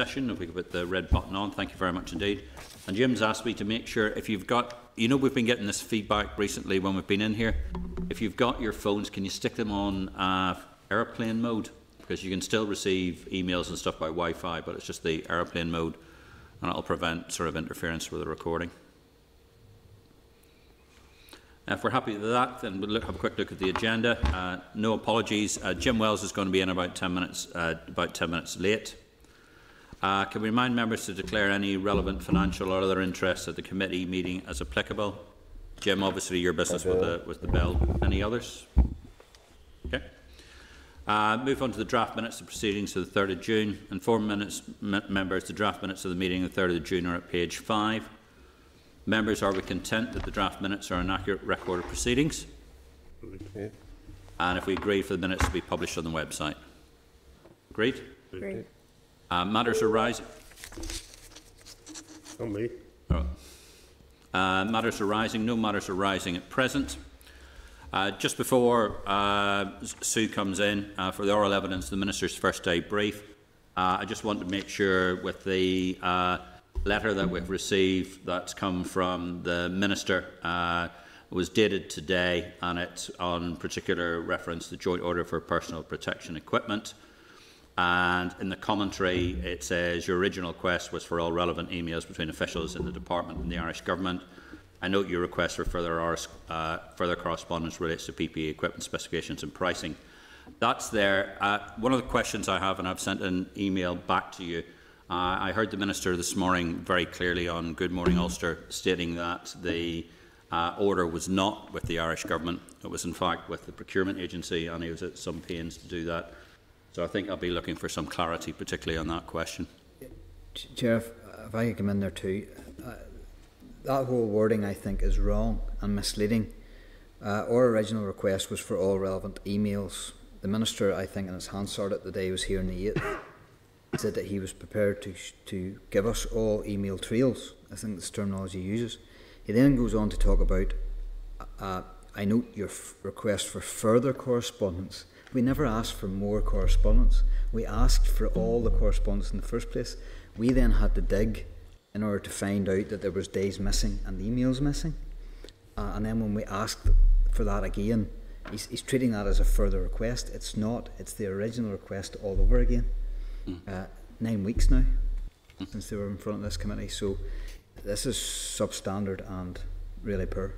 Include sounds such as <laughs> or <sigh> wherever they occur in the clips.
session. If we could put the red button on, thank you very much indeed. And Jim's asked me to make sure if you've got, you know, we've been getting this feedback recently when we've been in here. If you've got your phones, can you stick them on uh, airplane mode? Because you can still receive emails and stuff by Wi-Fi, but it's just the airplane mode, and it'll prevent sort of interference with the recording. If we're happy with that, then we'll look, have a quick look at the agenda. Uh, no apologies. Uh, Jim Wells is going to be in about 10 minutes, uh, about 10 minutes late. Uh, can we remind members to declare any relevant financial or other interests at the committee meeting as applicable? Jim, obviously your business with the, with the bill. Any others? Okay. Uh, move on to the draft minutes of proceedings of the 3rd of June. Inform minutes, members the draft minutes of the meeting of the 3rd of June are at page 5. Members, are we content that the draft minutes are an accurate record of proceedings? Okay. And if we agree for the minutes to be published on the website? Agreed? Great. Uh, matters arising. Not me. Oh. Uh, matters arising, no matters arising at present. Uh, just before uh, Sue comes in uh, for the oral evidence, the Minister's first day brief, uh, I just want to make sure with the uh, letter that we've received that's come from the Minister uh, was dated today and it's on particular reference to the Joint Order for Personal Protection Equipment. And in the commentary, it says your original request was for all relevant emails between officials in the department and the Irish government. I note your request for further, uh, further correspondence relates to PPE equipment specifications and pricing. That's there. Uh, one of the questions I have, and I've sent an email back to you, uh, I heard the Minister this morning very clearly on Good Morning Ulster stating that the uh, order was not with the Irish Government. It was in fact with the procurement agency and he was at some pains to do that. So I think I'll be looking for some clarity, particularly on that question. Chair, if, if I could come in there too, uh, that whole wording I think is wrong and misleading. Uh, our original request was for all relevant emails. The Minister, I think, in his Hansard the day he was here on the 8th, said that he was prepared to, to give us all email trails. I think the terminology he uses. He then goes on to talk about, uh, I note your request for further correspondence we never asked for more correspondence. We asked for all the correspondence in the first place. We then had to dig in order to find out that there was days missing and emails missing. Uh, and then when we asked for that again, he's, he's, treating that as a further request. It's not. It's the original request all over again. Mm. Uh, nine weeks now mm. since they were in front of this committee. So this is substandard and really poor.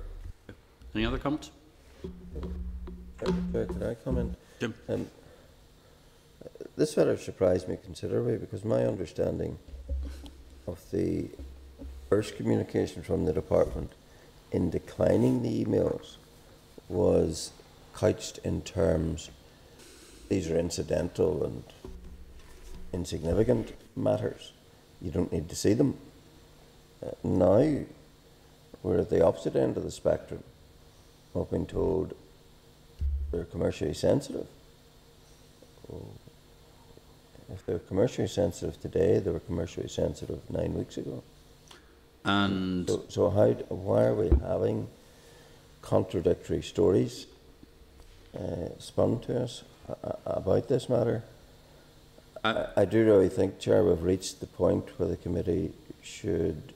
Any other comments? Could I comment? Jim. Um, this matter surprised me considerably because my understanding of the first communication from the department in declining the emails was couched in terms these are incidental and insignificant matters. You don't need to see them. Uh, now we're at the opposite end of the spectrum of being told they're commercially sensitive. If they're commercially sensitive today, they were commercially sensitive nine weeks ago. And so, so how, why are we having contradictory stories uh, spun to us about this matter? I, I do really think, Chair, we've reached the point where the committee should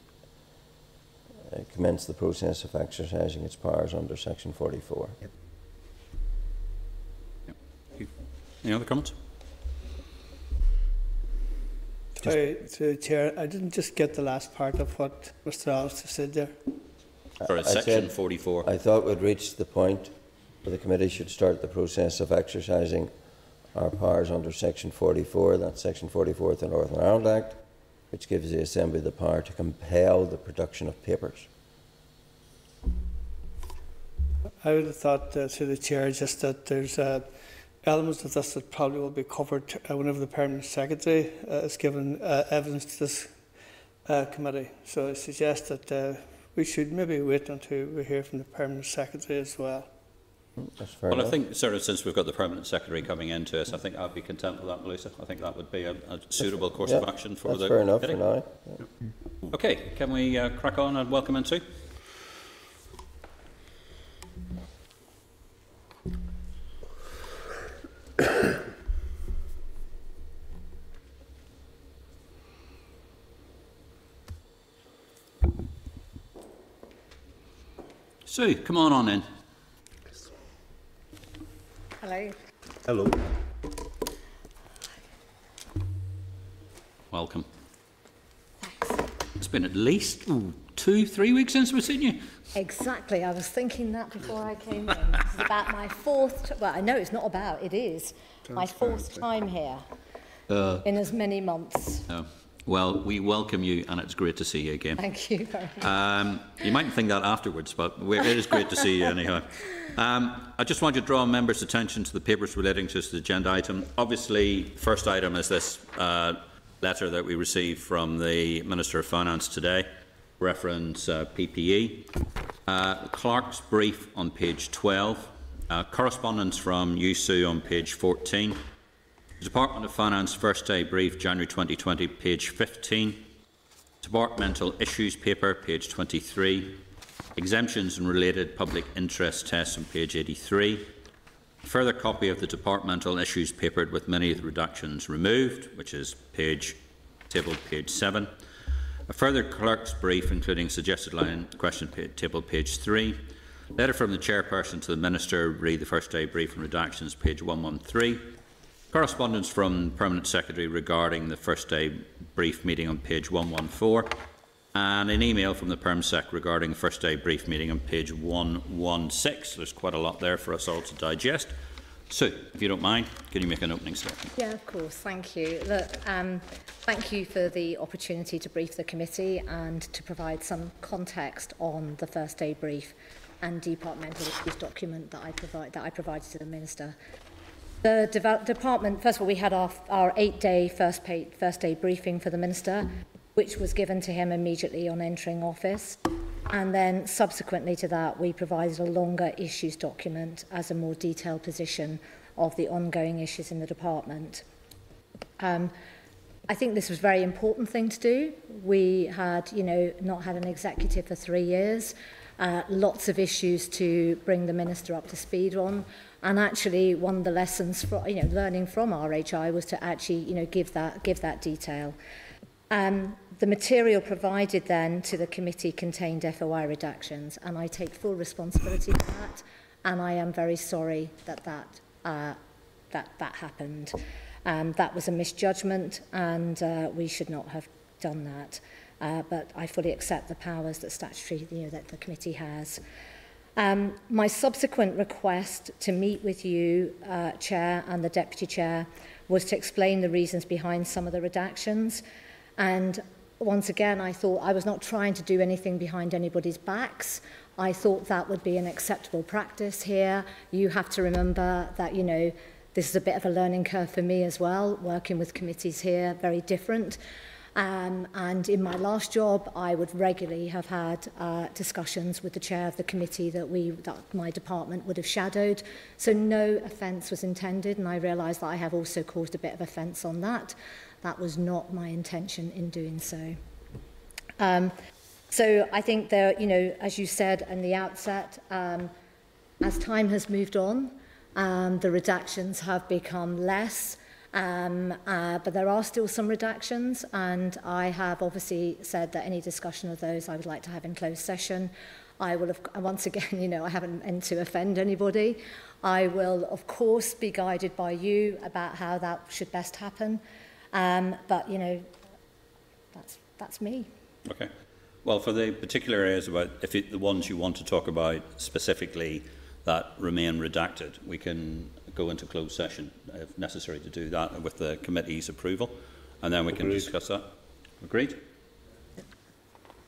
uh, commence the process of exercising its powers under Section 44. Yep. Any other comments? Sorry, to the chair, I didn't just get the last part of what Mr. Allister said there. Sorry, section 44. I thought we'd reached the point where the committee should start the process of exercising our powers under section 44, that's section 44 of the Northern Ireland Act, which gives the Assembly the power to compel the production of papers. I would have thought, uh, through the chair, just that there's a elements of this that probably will be covered uh, whenever the Permanent Secretary uh, is given uh, evidence to this uh, committee. So I suggest that uh, we should maybe wait until we hear from the Permanent Secretary as well. well, enough. I think, sort of, since we've got the Permanent Secretary coming into us, I think I'd be content with that, Melissa. I think that would be a, a suitable course yeah, of action for that's the fair enough committee. for now. Yeah. Okay, can we uh, crack on and welcome into? Sue, come on on in. Hello. Hello. Welcome. Thanks. It's been at least ooh, two, three weeks since we've seen you. Exactly. I was thinking that before I came in. This is about my fourth. Well, I know it's not about. It is my fourth time here Uh, in as many months. no. Well, we welcome you, and it's great to see you again. Thank you very much. Um, you mightn't think that afterwards, but it is great to see you anyhow. Um, I just want to draw members' attention to the papers relating to this agenda item. Obviously, first item is this uh, letter that we received from the Minister of Finance today, reference uh, PPE. Uh, Clerk's brief on page 12, uh, correspondence from USU on page 14, Department of Finance first day brief, January 2020, page 15, Departmental Issues Paper, page 23. Exemptions and related public interest tests on page 83. A further copy of the Departmental Issues Paper with many of the redactions removed, which is page, page 7. A further clerk's brief, including suggested line question pa- table page 3. Letter from the chairperson to the minister, read the first day brief and redactions, page 113. Correspondence from Permanent Secretary regarding the first day brief meeting on page 114 and an email from the Perm Sec regarding the first day brief meeting on page 116. There's quite a lot there for us all to digest. Sue, if you don't mind, can you make an opening statement? Yeah, of course. Thank you. Look, um, thank you for the opportunity to brief the committee and to provide some context on the first day brief and departmental issues document that I provide that I provided to the minister. The department, first of all, we had our, our eight-day first, pay, first day briefing for the minister, which was given to him immediately on entering office. And then subsequently to that, we provided a longer issues document as a more detailed position of the ongoing issues in the department. Um, I think this was a very important thing to do. We had, you know, not had an executive for three years. Uh, lots of issues to bring the minister up to speed on. And actually, one of the lessons, you know, learning from RHI was to actually, you know, give that give that detail. Um, the material provided then to the committee contained FOI redactions, and I take full responsibility for that. And I am very sorry that that uh, that that happened. Um, that was a misjudgment, and uh, we should not have done that. Uh, but I fully accept the powers that statutory, you know, that the committee has. Um, my subsequent request to meet with you, uh, Chair and the Deputy Chair, was to explain the reasons behind some of the redactions. And once again, I thought I was not trying to do anything behind anybody's backs. I thought that would be an acceptable practice here. You have to remember that, you know, this is a bit of a learning curve for me as well, working with committees here, very different. Um, and in my last job, I would regularly have had uh, discussions with the chair of the committee that, we, that my department would have shadowed. So no offence was intended, and I realise that I have also caused a bit of offence on that. That was not my intention in doing so. Um, so I think there, you know, as you said in the outset, um, as time has moved on, um, the redactions have become less. Um, uh, but there are still some redactions, and I have obviously said that any discussion of those I would like to have in closed session. I will, <laughs> once again, you know, I haven't meant to offend anybody. I will, of course, be guided by you about how that should best happen. Um, but, you know, that's, that's me. Okay. Well, for the particular areas about, if it, the ones you want to talk about specifically that remain redacted, we can go into closed session if necessary to do that with the committee's approval, and then we can discuss that. Agreed?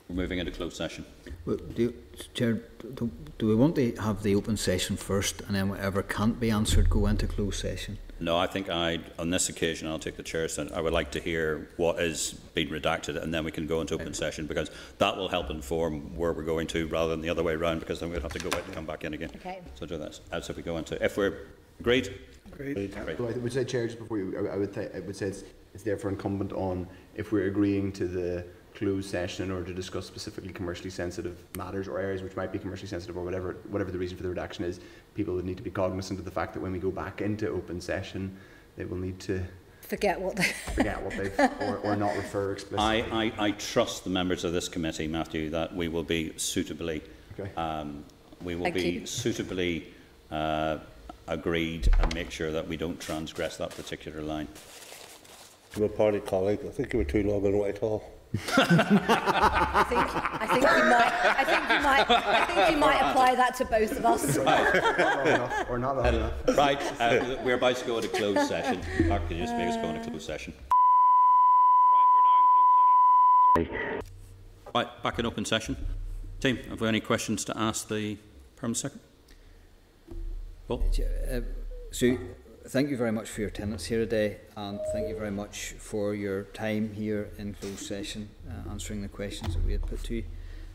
We're moving into closed session. Well, do, you- Chair, do, do we want to have the open session first and then whatever can't be answered go into closed session? No, I think I, on this occasion, I'll take the chair. So I would like to hear what is being redacted, and then we can go into open session because that will help inform where we're going to, rather than the other way around. Because then we'll have to go out and come back in again. Okay. So do this. As if we go into, if we're agreed, Great. So I would say, Chair, just before you, I I would, th- I would say it's, it's therefore incumbent on, if we're agreeing to the closed session in order to discuss specifically commercially sensitive matters or areas which might be commercially sensitive or whatever, whatever the reason for the redaction is, people would need to be cognizant of the fact that when we go back into open session, they will need to Forget what the <laughs> forget what they've, or, or not refer explicitly. I, I, I trust the members of this committee, Matthew, that we will be suitably Okay. um, we will Thank be you. suitably uh, agreed and make sure that we don't transgress that particular line. To my party colleague, I think you were too long in Whitehall. I think, I think you might, I think you might, I think you might apply that to both of us. Not enough, or not enough. Right, uh, we're about to go into closed session. Mark, can you just make us go into closed session? Right, back in open session. Team, have we any questions to ask the Permanent Secretary? Paul? Uh, thank you very much for your attendance here today, and thank you very much for your time here in closed session, uh, answering the questions that we had put to you.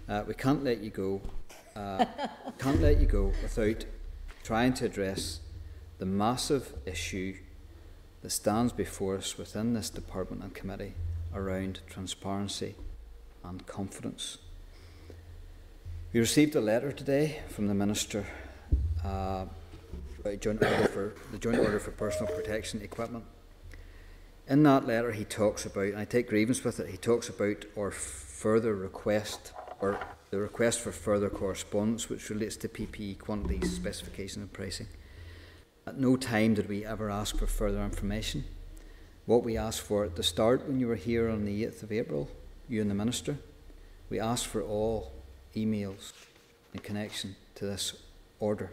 Uh, we can't let you go. Uh, <laughs> can't let you go without trying to address the massive issue that stands before us within this department and committee around transparency and confidence. We received a letter today from the Minister uh, about joint order for the joint order for personal protection equipment. In that letter, he talks about, and I take grievance with it. He talks about or further request, or the request for further correspondence, which relates to PPE quantities, specification, and pricing. At no time did we ever ask for further information. What we asked for at the start, when you were here on the 8th of April, you and the Minister, we asked for all emails in connection to this order.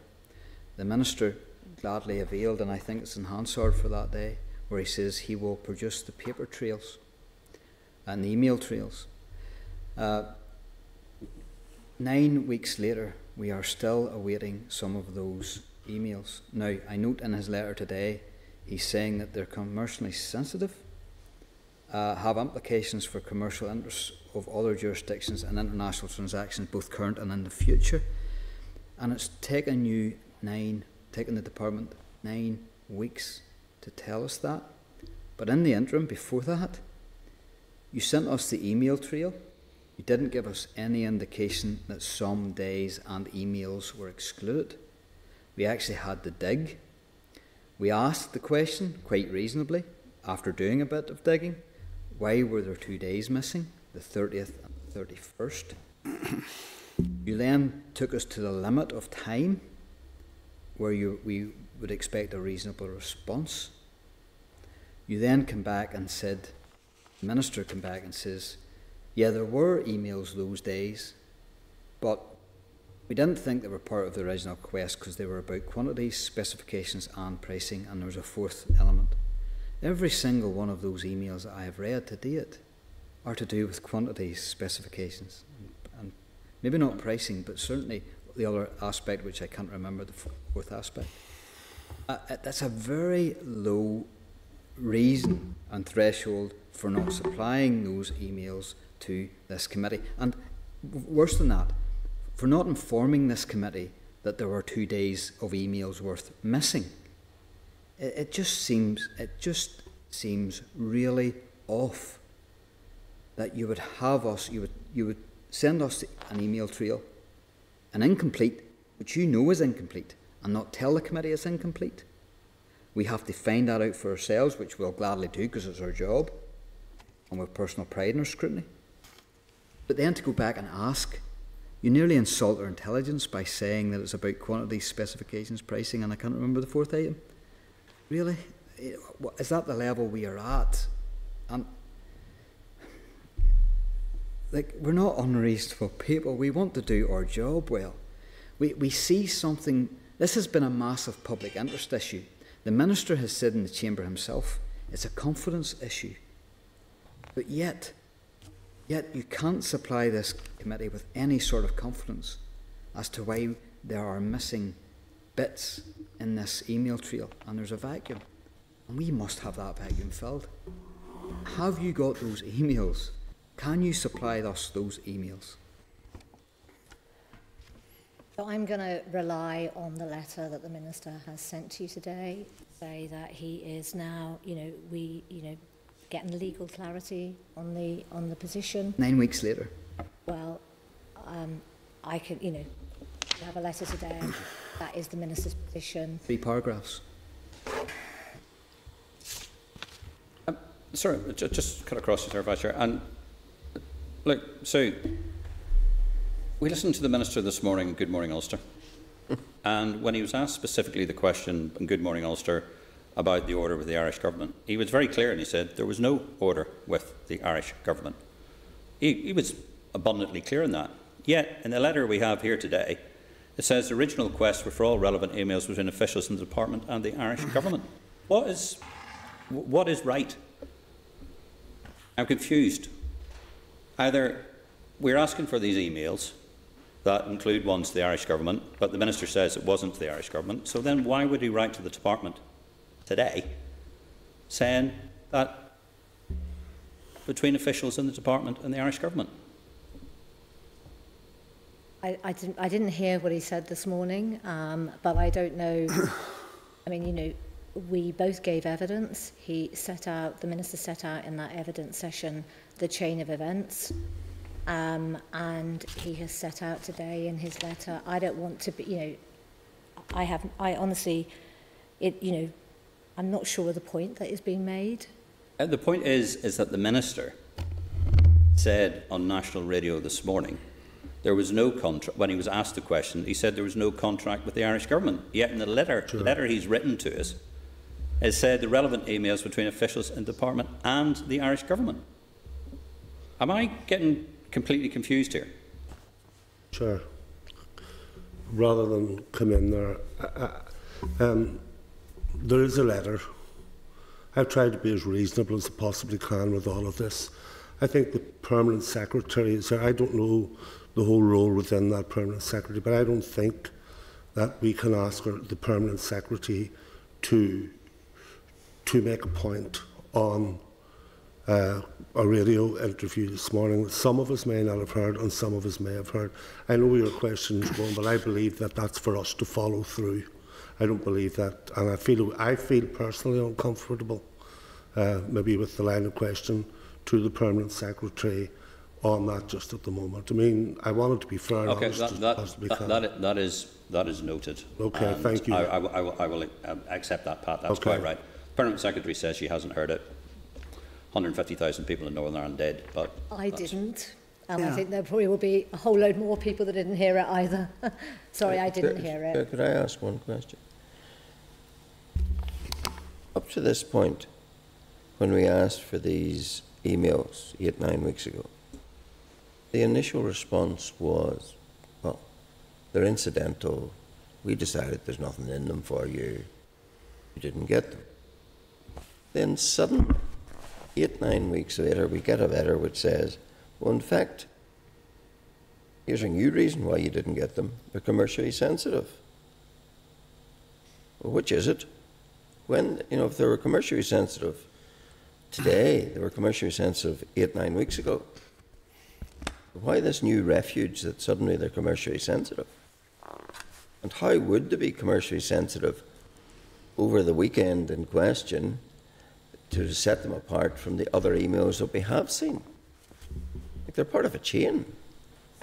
The Minister gladly availed, and I think it's in Hansard for that day, where he says he will produce the paper trails and the email trails. Uh, nine weeks later, we are still awaiting some of those emails. Now, I note in his letter today, he's saying that they're commercially sensitive, uh, have implications for commercial interests of other jurisdictions and international transactions, both current and in the future. And it's taken you nine, taking the department nine weeks to tell us that. But in the interim, before that, you sent us the email trail. You didn't give us any indication that some days and emails were excluded. We actually had to dig. We asked the question, quite reasonably, after doing a bit of digging, why were there two days missing, the 30th and 31st? <coughs> you then took us to the limit of time where you, we would expect a reasonable response. You then come back and said, the minister came back and says, yeah, there were emails those days, but we didn't think they were part of the original request because they were about quantities, specifications, and pricing, and there was a fourth element. Every single one of those emails that I have read to date are to do with quantities, specifications, and maybe not pricing, but certainly the other aspect, which I can't remember, the fourth aspect. Uh, uh, that's a very low reason and threshold for not supplying those emails to this committee. And worse than that, for not informing this committee that there were two days of emails worth missing. It, it just seems it just seems really off that you would have us you would you would send us an email trail, an incomplete, which you know is incomplete, and not tell the committee it's incomplete. We have to find that out for ourselves, which we'll gladly do because it's our job, and with personal pride in our scrutiny. But then to go back and ask, you nearly insult our intelligence by saying that it's about quantities, specifications, pricing, and I can't remember the fourth item. Really? Eh, is that the level we are at? And like we're not unreasonable people. We want to do our job well. We we see something. This has been a massive public interest issue. The minister has said in the chamber himself, it's a confidence issue. But yet, yet you can't supply this committee with any sort of confidence as to why there are missing bits in this email trail and there's a vacuum. And we must have that vacuum filled. Have you got those emails? Can you supply us those emails? So I'm going to rely on the letter that the minister has sent to you today, say that he is now, you know, we, you know, getting legal clarity on the on the position. Nine weeks later. Well, um, I can, you know, we have a letter today. <coughs> That is the minister's position. Three paragraphs. Um, sorry, just, just cut across you there, Vice Chair. And look, so we listened to the Minister this morning, Good Morning Ulster, <laughs> And when he was asked specifically the question, good morning, Ulster, about the order with the Irish government, he was very clear and he said there was no order with the Irish government. He, he was abundantly clear in that. Yet, in the letter we have here today, it says the original request were for all relevant emails between officials in the department and the Irish <laughs> government. What is, what is right? I'm confused. Either we're asking for these emails that include ones to the Irish government, but the minister says it wasn't to the Irish government, so then why would he write to the department today saying that between officials in the department and the Irish government? I, I, didn't, I didn't hear what he said this morning, um, but I don't know. <coughs> I mean, you know, we both gave evidence. He set out, the minister set out in that evidence session the chain of events. Um, and he has set out today in his letter. I don't want to be, you know, I have, I honestly, it, you know, I'm not sure of the point that is being made. Uh, the point is, is that the minister said on national radio this morning there was no contract. When he was asked the question, he said there was no contract with the Irish government. Yet in the letter, the letter he's written to us, it said the relevant emails between officials in the department and the Irish government. Am I getting completely confused here? Chair, rather than come in there, um, there is a letter. I've tried to be as reasonable as I possibly can with all of this. I think the permanent secretary is there. I don't know the whole role within that permanent secretary, but I don't think that we can ask the permanent secretary to to make a point on uh, a radio interview this morning that some of us may not have heard and some of us may have heard. I know your question is going, but I believe that that's for us to follow through. I don't believe that, and I feel I feel personally uncomfortable, uh, maybe with the line of question to the permanent secretary on that just at the moment. I mean, I wanted to be fair Okay, that, that, that, that, that is that is noted. Okay, And thank you. I, I, will- I, will, I will um, accept that, Pat. That's Okay. quite right. Permanent Secretary says she hasn't heard it. 150,000 people in Northern Ireland dead, but I didn't. And I think there probably will be a whole load more people that didn't hear it either. <laughs> Sorry, I didn't Could- hear it. Could I ask one question? Up to this point, when we asked for these emails eight, nine weeks ago, the initial response was, well, they're incidental. We decided there's nothing in them for you. You didn't get them. Then suddenly, eight, nine weeks later, we get a letter which says, well, in fact, here's a new reason why you didn't get them. They're commercially sensitive. Well, which is it? When, you know, if they were commercially sensitive today, they were commercially sensitive eight, nine weeks ago. Why this new refuge that suddenly they're commercially sensitive? And how would they be commercially sensitive over the weekend in question to set them apart from the other emails that we have seen? Like they're part of a chain.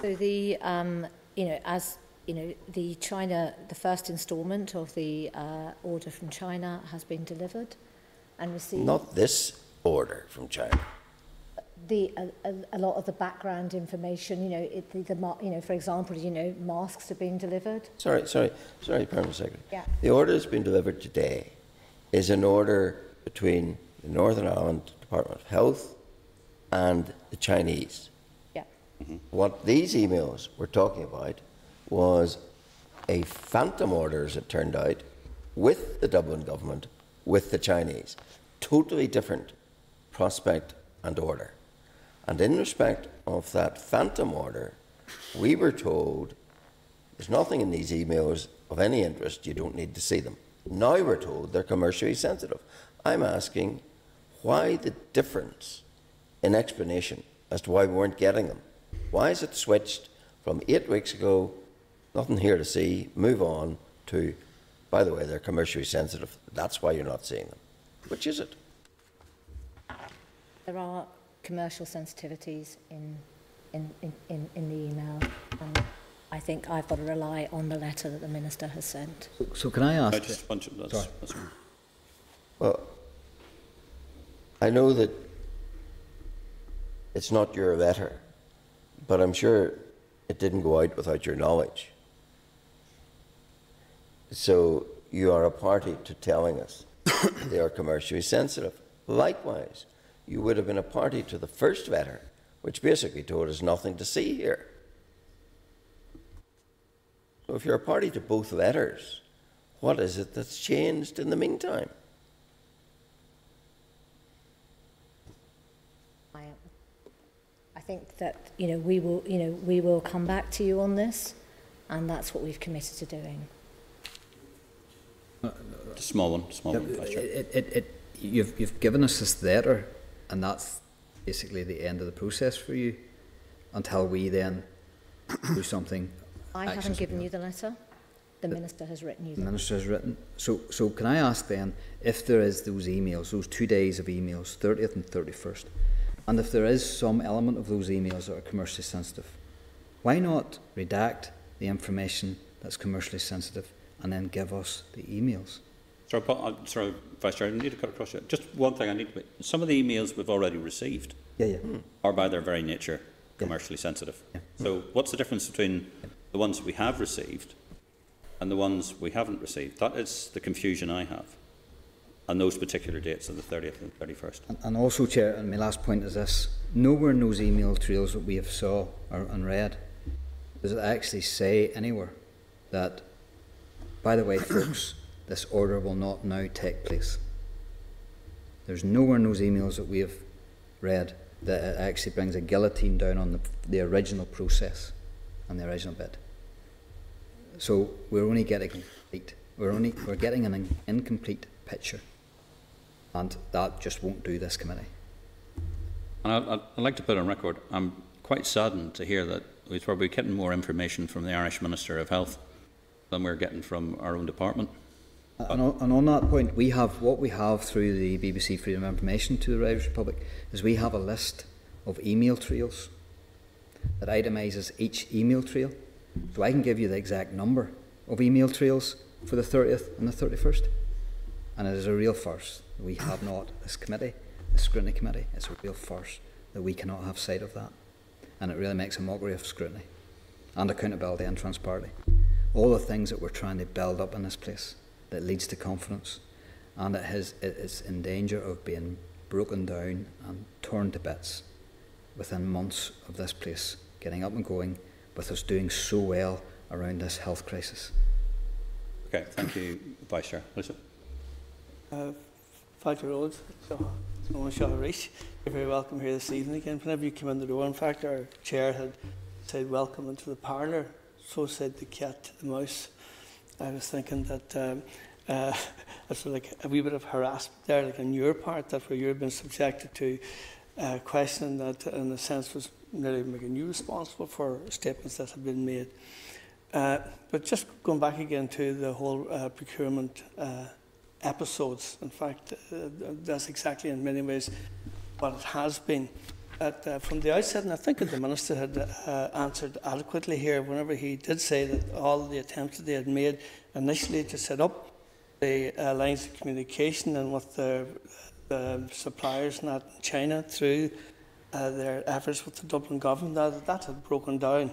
So the, um, you know, as you know, the China, the first instalment of the uh, order from China has been delivered and received. Not this order from China. the a, a, a lot of the background information. You know, it, the, the you know, for example, you know, masks are being delivered. Sorry, sorry, sorry, Permanent Secretary. Yeah. The order that's been delivered today is an order between the Northern Ireland Department of Health and the Chinese. Yeah. Mm-hmm. What these emails were talking about was a phantom order, as it turned out, with the Dublin government, with the Chinese. Totally different prospect and order. And in respect of that phantom order, we were told there's nothing in these emails of any interest, you don't need to see them. Now we're told they're commercially sensitive. I'm asking why the difference in explanation as to why we weren't getting them. Why is it switched from eight weeks ago, nothing here to see, move on, to, by the way, they're commercially sensitive. That's why you're not seeing them. Which is it? There are commercial sensitivities in, in, in, in, in the email, and I think I've got to rely on the letter that the minister has sent. So, so can I ask? I just want to, that's, that's, Well, I know that it's not your letter, but I'm sure it didn't go out without your knowledge. So you are a party to telling us they are commercially sensitive. Likewise, you would have been a party to the first letter, which basically told us nothing to see here. So if you're a party to both letters, what is it that's changed in the meantime? I, I think that you know we will you know we will come back to you on this, and that's what we've committed to doing. Small one, small one, Vice Chair. It, it, it, you've, you've given us this letter, and that's basically the end of the process for you until we then do <coughs> something. I haven't given you the letter. The minister has written you The the minister has written. So, so can I ask then, if there is those emails, those two days of emails, 30th and 31st, and if there is some element of those emails that are commercially sensitive, why not redact the information that's commercially sensitive and then give us the emails? Sorry, Paul, uh, sorry, Vice Chair, I need to cut across you. Just one thing I need to, some of the emails we've already received Yeah, yeah. are by their very nature commercially sensitive. Yeah. So what's the difference between the ones we have received and the ones we haven't received? That is the confusion I have on those particular dates of the 30th and 31st. And, and also, Chair, and my last point is this: nowhere in those email trails that we have saw or and read does it actually say anywhere that, by the way, <coughs> folks, this order will not now take place. There's nowhere in those emails that we have read that it actually brings a guillotine down on the, the original process and the original bid. So we're only getting complete. We're only we're getting an incomplete picture, and that just won't do this committee. And I, I'd like to put on record, I'm quite saddened to hear that we're probably getting more information from the Irish Minister of Health than we're getting from our own department. And on, and on that point, we have what we have through the BBC Freedom of Information to the Irish Republic is we have a list of email trails that itemises each email trail. So I can give you the exact number of email trails for the 30th and the 31st. And it is a real first. We have not, this committee, the scrutiny committee, it's a real first that we cannot have sight of that. And it really makes a mockery of scrutiny and accountability and transparency. All the things that we're trying to build up in this place that leads to confidence, and it, has, it is in danger of being broken down and torn to bits within months of this place getting up and going, with us doing so well around this health crisis. Okay, thank you, Vice Chair. Lisa. Uh, Father Rhodes, so Shaw Reach, you're very welcome here this evening again. Whenever you came in the door, in fact, our chair had said welcome into the parlour, so said the cat, to the mouse. I was thinking that um, <laughs> uh, it's like a wee bit of harassment there, like on your part, that where you've been subjected to uh, questioning that, in a sense, was nearly making you responsible for statements that have been made. Uh, but just going back again to the whole uh, procurement uh, episodes, in fact, uh, that's exactly in many ways what it has been. Uh, from the outset, and I think that the Minister had uh, answered adequately here whenever he did say that all the attempts that they had made initially to set up the uh, lines of communication and with the, the suppliers in China through uh, their efforts with the Dublin government, that, that had broken down.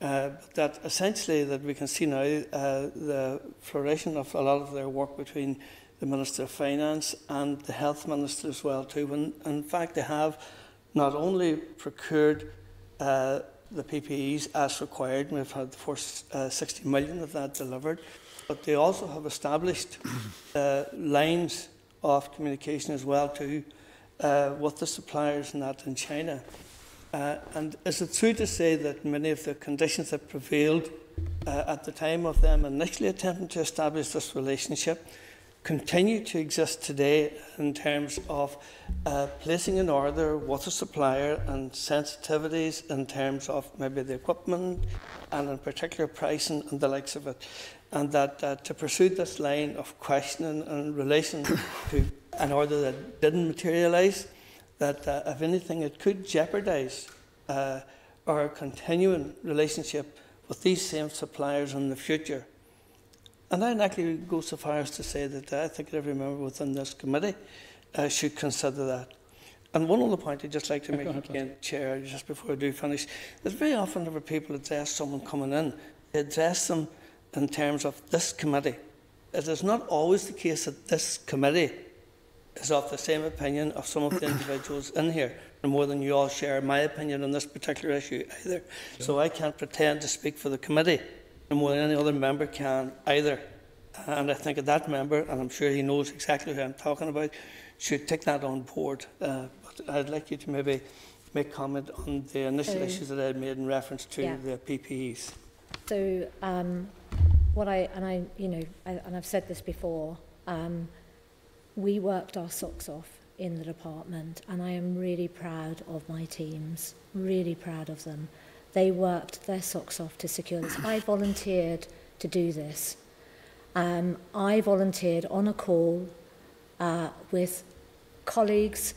Uh, that essentially that we can see now uh, the flourishing of a lot of their work between the Minister of Finance and the Health Minister as well too. When in fact they have not only procured uh, the PPEs as required, and we've had the first uh, 60 million of that delivered, but they also have established <coughs> uh, lines of communication as well too uh, with the suppliers and that in China. Uh, and is it true to say that many of the conditions that prevailed uh, at the time of them initially attempting to establish this relationship continue to exist today in terms of uh, placing an order with a supplier and sensitivities in terms of maybe the equipment and in particular pricing and the likes of it. And that uh, to pursue this line of questioning in relation <coughs> to an order that didn't materialise, that uh, if anything it could jeopardise uh, our continuing relationship with these same suppliers in the future. And I'd actually go so far as to say that I think every member within this committee uh, should consider that. And one other point I'd just like to make again, Chair, just before I do finish, there's very often whenever people address someone coming in, they address them in terms of this committee. It is not always the case that this committee is of the same opinion of some of the <coughs> individuals in here, no more than you all share my opinion on this particular issue either. So I can't pretend to speak for the committee, no more than any other member can either. And I think that that member, and I'm sure he knows exactly who I'm talking about, should take that on board. Uh, but I'd like you to maybe make comment on the initial issues that I made in reference to Yeah. the PPEs. So, um, what I, and I, you know, I, and I've said this before, um, we worked our socks off in the department, and I am really proud of my teams, really proud of them. They worked their socks off to secure this. I volunteered to do this. Um, I volunteered on a call uh, with colleagues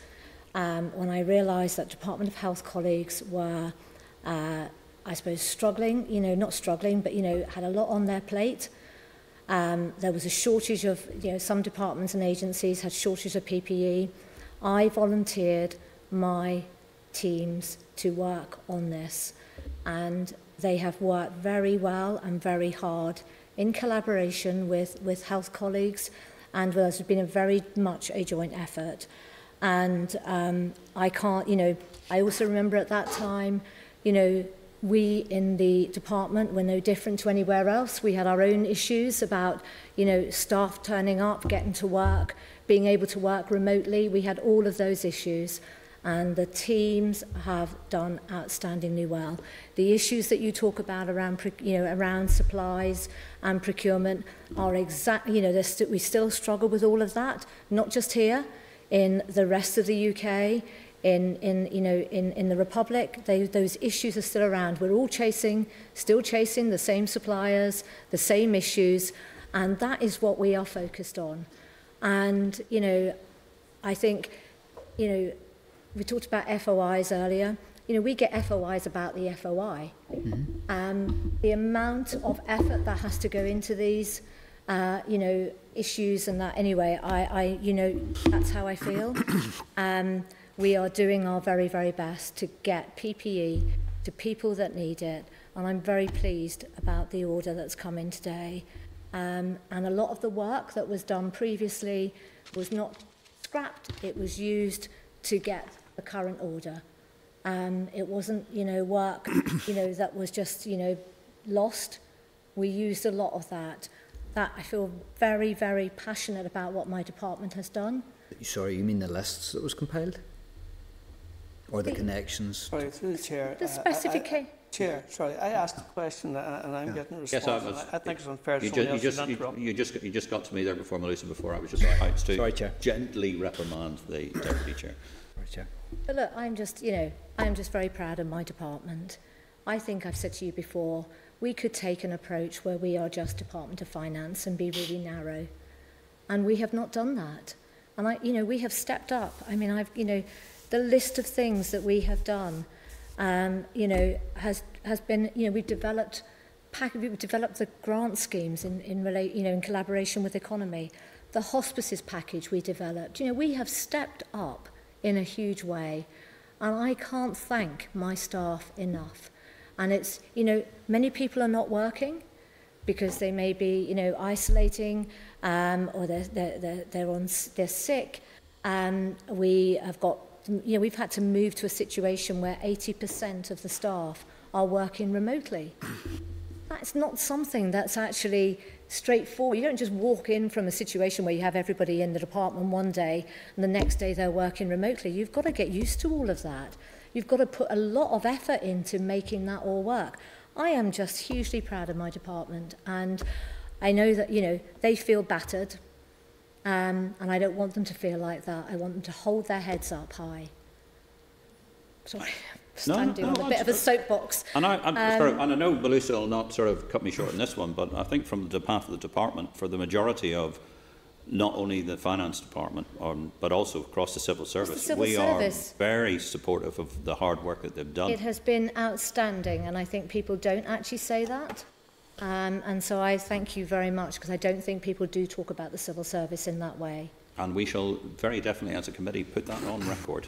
um, when I realised that Department of Health colleagues were, uh, I suppose, struggling, you know, not struggling, but, you know, had a lot on their plate. Um, there was a shortage of, you know, some departments and agencies had shortage of PPE. I volunteered my teams to work on this and they have worked very well and very hard in collaboration with, with health colleagues and there's been a very much a joint effort. And um, I can't, you know, I also remember at that time, you know, we in the department were no different to anywhere else. We had our own issues about, you know, staff turning up, getting to work, being able to work remotely. We had all of those issues. And the teams have done outstandingly well. The issues that you talk about around, you know, around supplies and procurement are exactly, you know, st we still struggle with all of that, not just here, in the rest of the UK, in, in, you know, in, in the Republic, they, those issues are still around. We're all chasing, still chasing the same suppliers, the same issues, and that is what we are focused on. And, you know, I think, you know, we talked about FOIs earlier. You know, we get FOIs about the FOI. Um, the amount of effort that has to go into these, uh, you know, issues and that. Anyway, I, I, you know, that's how I feel. <coughs> Um, we are doing our very, very best to get PPE to people that need it, and I'm very pleased about the order that's come in today. Um, and a lot of the work that was done previously was not scrapped; it was used to get the current order. Um, it wasn't, you know, work, <coughs> you know, that was just, you know, lost. We used a lot of that. That I feel very, very passionate about what my department has done. Sorry, you mean the lists that was compiled? Or the The- connections? Sorry, through the chair. The uh, I- I- specifica- Chair, sorry, I asked a question uh, and I'm getting a Yes, I response. was- I I think it's unfair to You, someone ju- you, else to just, you, you, just, you just got to me there before Melissa, before I was just about to Sorry, Chair. gently reprimand the Deputy Chair. Sorry, Chair. But look, I'm just, you know, I'm just very proud of my department. I think I've said to you before, we could take an approach where we are just Department of Finance and be really narrow. And we have not done that. And I, you know, we have stepped up. I mean, I've, you know, the list of things that we have done, um, you know, has has been, you know, we've developed, pack, we've developed the grant schemes in in relate, you know, in collaboration with economy. The hospices package we developed. You know, we have stepped up in a huge way, and I can't thank my staff enough. And it's, you know, many people are not working because they may be, you know, isolating um, or they're, they're, they're, they're, on, they're sick. Um, we have got, you know, we've had to move to a situation where 80% of the staff are working remotely. that's not something that's actually straightforward. You don't just walk in from a situation where you have everybody in the department one day and the next day they're working remotely. You've got to get used to all of that. You've got to put a lot of effort into making that all work. I am just hugely proud of my department and I know that, you know, they feel battered um, and I don't want them to feel like that. I want them to hold their heads up high. Sorry, <laughs> No, standing no, on a bit of a soapbox. And I, Um, sort of, and I know Melissa will not sort of cut me short in this one, but I think from the path of the department, for the majority of not only the finance department, um, but also across the civil service, civil we service. are very supportive of the hard work that they've done. It has been outstanding, and I think people don't actually say that. Um, and so I thank you very much because I don't think people do talk about the civil service in that way. And we shall very definitely, as a committee, put that on record.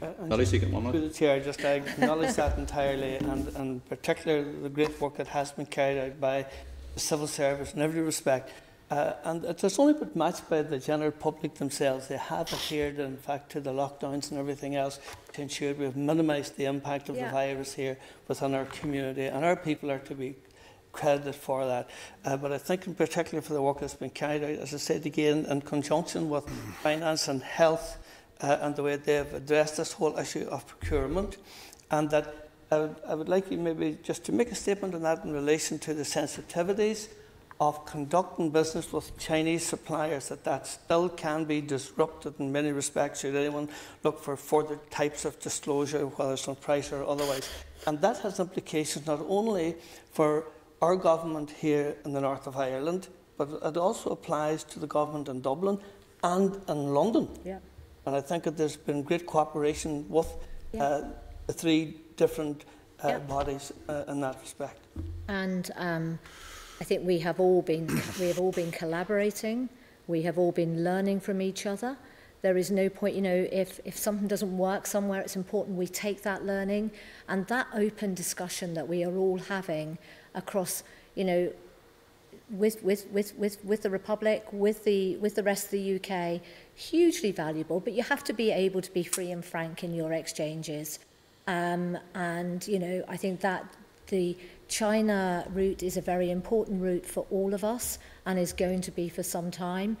Uh, and you get one more? Through the chair, just I acknowledge that entirely, and, and particularly the great work that has been carried out by the civil service in every respect. Uh, and it's only but matched by the general public themselves. They have adhered, in fact, to the lockdowns and everything else to ensure we've minimised the impact of Yeah. the virus here within our community. And our people are to be credited for that. Uh, but I think in particular for the work that's been carried out, as I said again, in conjunction with finance and health uh, and the way they've addressed this whole issue of procurement. And that I I would like you maybe just to make a statement on that in relation to the sensitivities of conducting business with Chinese suppliers, that that still can be disrupted in many respects should anyone look for further types of disclosure, whether it's on price or otherwise. And that has implications not only for our government here in the north of Ireland, but it also applies to the government in Dublin and in London. Yeah. And I think that there's been great cooperation with Yeah. uh, the three different uh, Yeah. bodies uh, in that respect. And um, I think we have all been we have all been collaborating. We have all been learning from each other. There is no point, you know, if, if something doesn't work somewhere, it's important we take that learning and that open discussion that we are all having across, you know, with, with, with, with, with the Republic, with the, with the rest of the UK, hugely valuable, but you have to be able to be free and frank in your exchanges. Um, and, you know, I think that the China route is a very important route for all of us and is going to be for some time.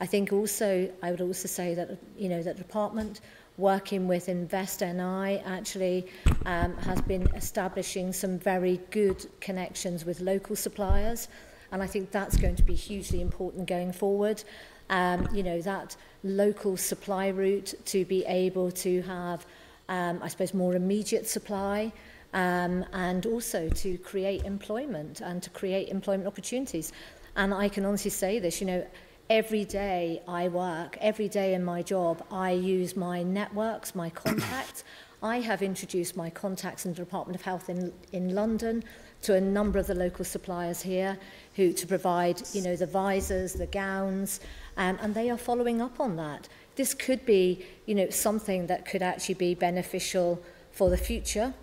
I think also, I would also say that, you know, that department, working with InvestNI actually um, has been establishing some very good connections with local suppliers. And I think that's going to be hugely important going forward. Um, you know, that local supply route to be able to have, um, I suppose, more immediate supply um, and also to create employment and to create employment opportunities. And I can honestly say this, you know, every day I work, every day in my job, I use my networks, my contacts. <clears throat> I have introduced my contacts in the Department of Health in, in London to a number of the local suppliers here who to provide, you know, the visors, the gowns, um, and they are following up on that. This could be, you know, something that could actually be beneficial for the future.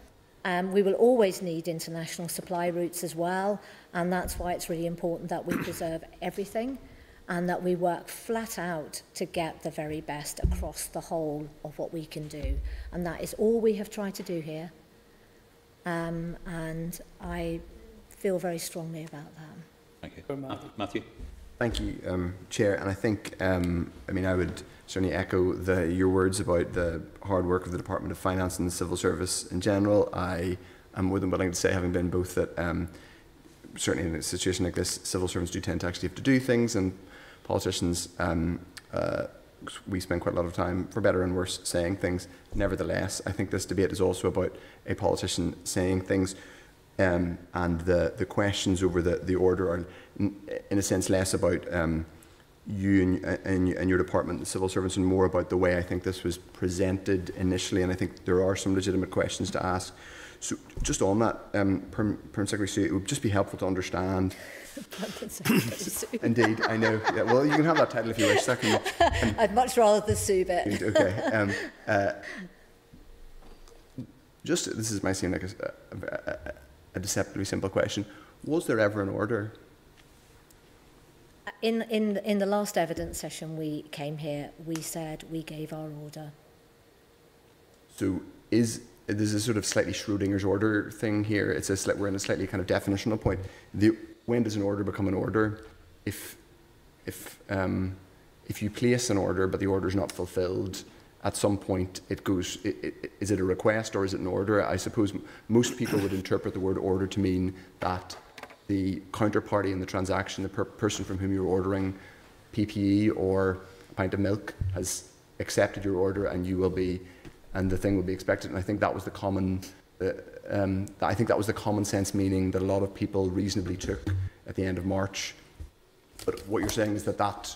Um, we will always need international supply routes as well, and that's why it's really important that we preserve everything and that we work flat out to get the very best across the whole of what we can do. And that is all we have tried to do here. Um, and I feel very strongly about that. Thank you. Matthew? Matthew? Thank you, um, Chair. And I think, um, I mean, I would certainly echo the, your words about the hard work of the Department of Finance and the civil service in general. I am more than willing to say, having been both that, um, certainly in a situation like this, civil servants do tend to actually have to do things, and politicians, um, uh, we spend quite a lot of time, for better and worse, saying things. Nevertheless, I think this debate is also about a politician saying things um, and the, the questions over the, the order are, in, a sense, less about um, you and, and, and your department, the civil servants, and more about the way I think this was presented initially. And I think there are some legitimate questions to ask. So, just on that, um, Perm Secretary, it would just be helpful to understand. <laughs> Indeed, I know. Yeah, well, you can have that title if you wish. Second, <laughs> I'd much rather the Sue bit. okay. Um, uh, just this is might seem like a, a, a deceptively simple question. Was there ever an order? In, in, in the last evidence session we came here, we said we gave our order. So is there's a sort of slightly Schrodinger's order thing here. It's a we're in a slightly kind of definitional point. The, when does an order become an order? If if um, if you place an order but the order is not fulfilled, at some point it goes. It, it, is it a request or is it an order? I suppose most people would interpret the word order to mean that the counterparty in the transaction, the per- person from whom you're ordering PPE or a pint of milk, has accepted your order and you will be and the thing will be expected. And I think that was the common, uh, um, I think that was the common sense meaning that a lot of people reasonably took at the end of March. But what you're saying is that that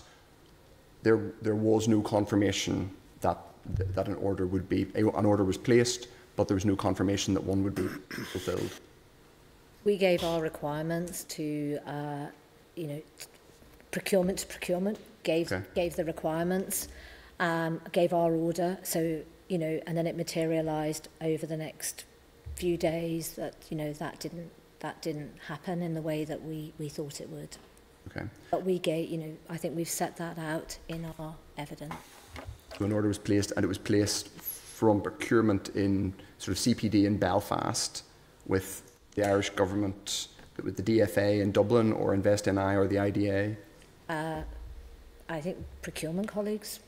there there was no confirmation that that an order would be an order was placed, but there was no confirmation that one would be fulfilled. We gave our requirements to, uh, you know, procurement to procurement, gave, Okay. gave the requirements, um, gave our order. So, you know, and then it materialised over the next few days that, you know, that didn't, that didn't happen in the way that we, we thought it would. Okay. But we gave, you know, I think we've set that out in our evidence. So an order was placed, and it was placed from procurement in sort of CPD in Belfast with the Irish government, with the DFA in Dublin, or Invest NI or the IDA. Uh, I think procurement colleagues,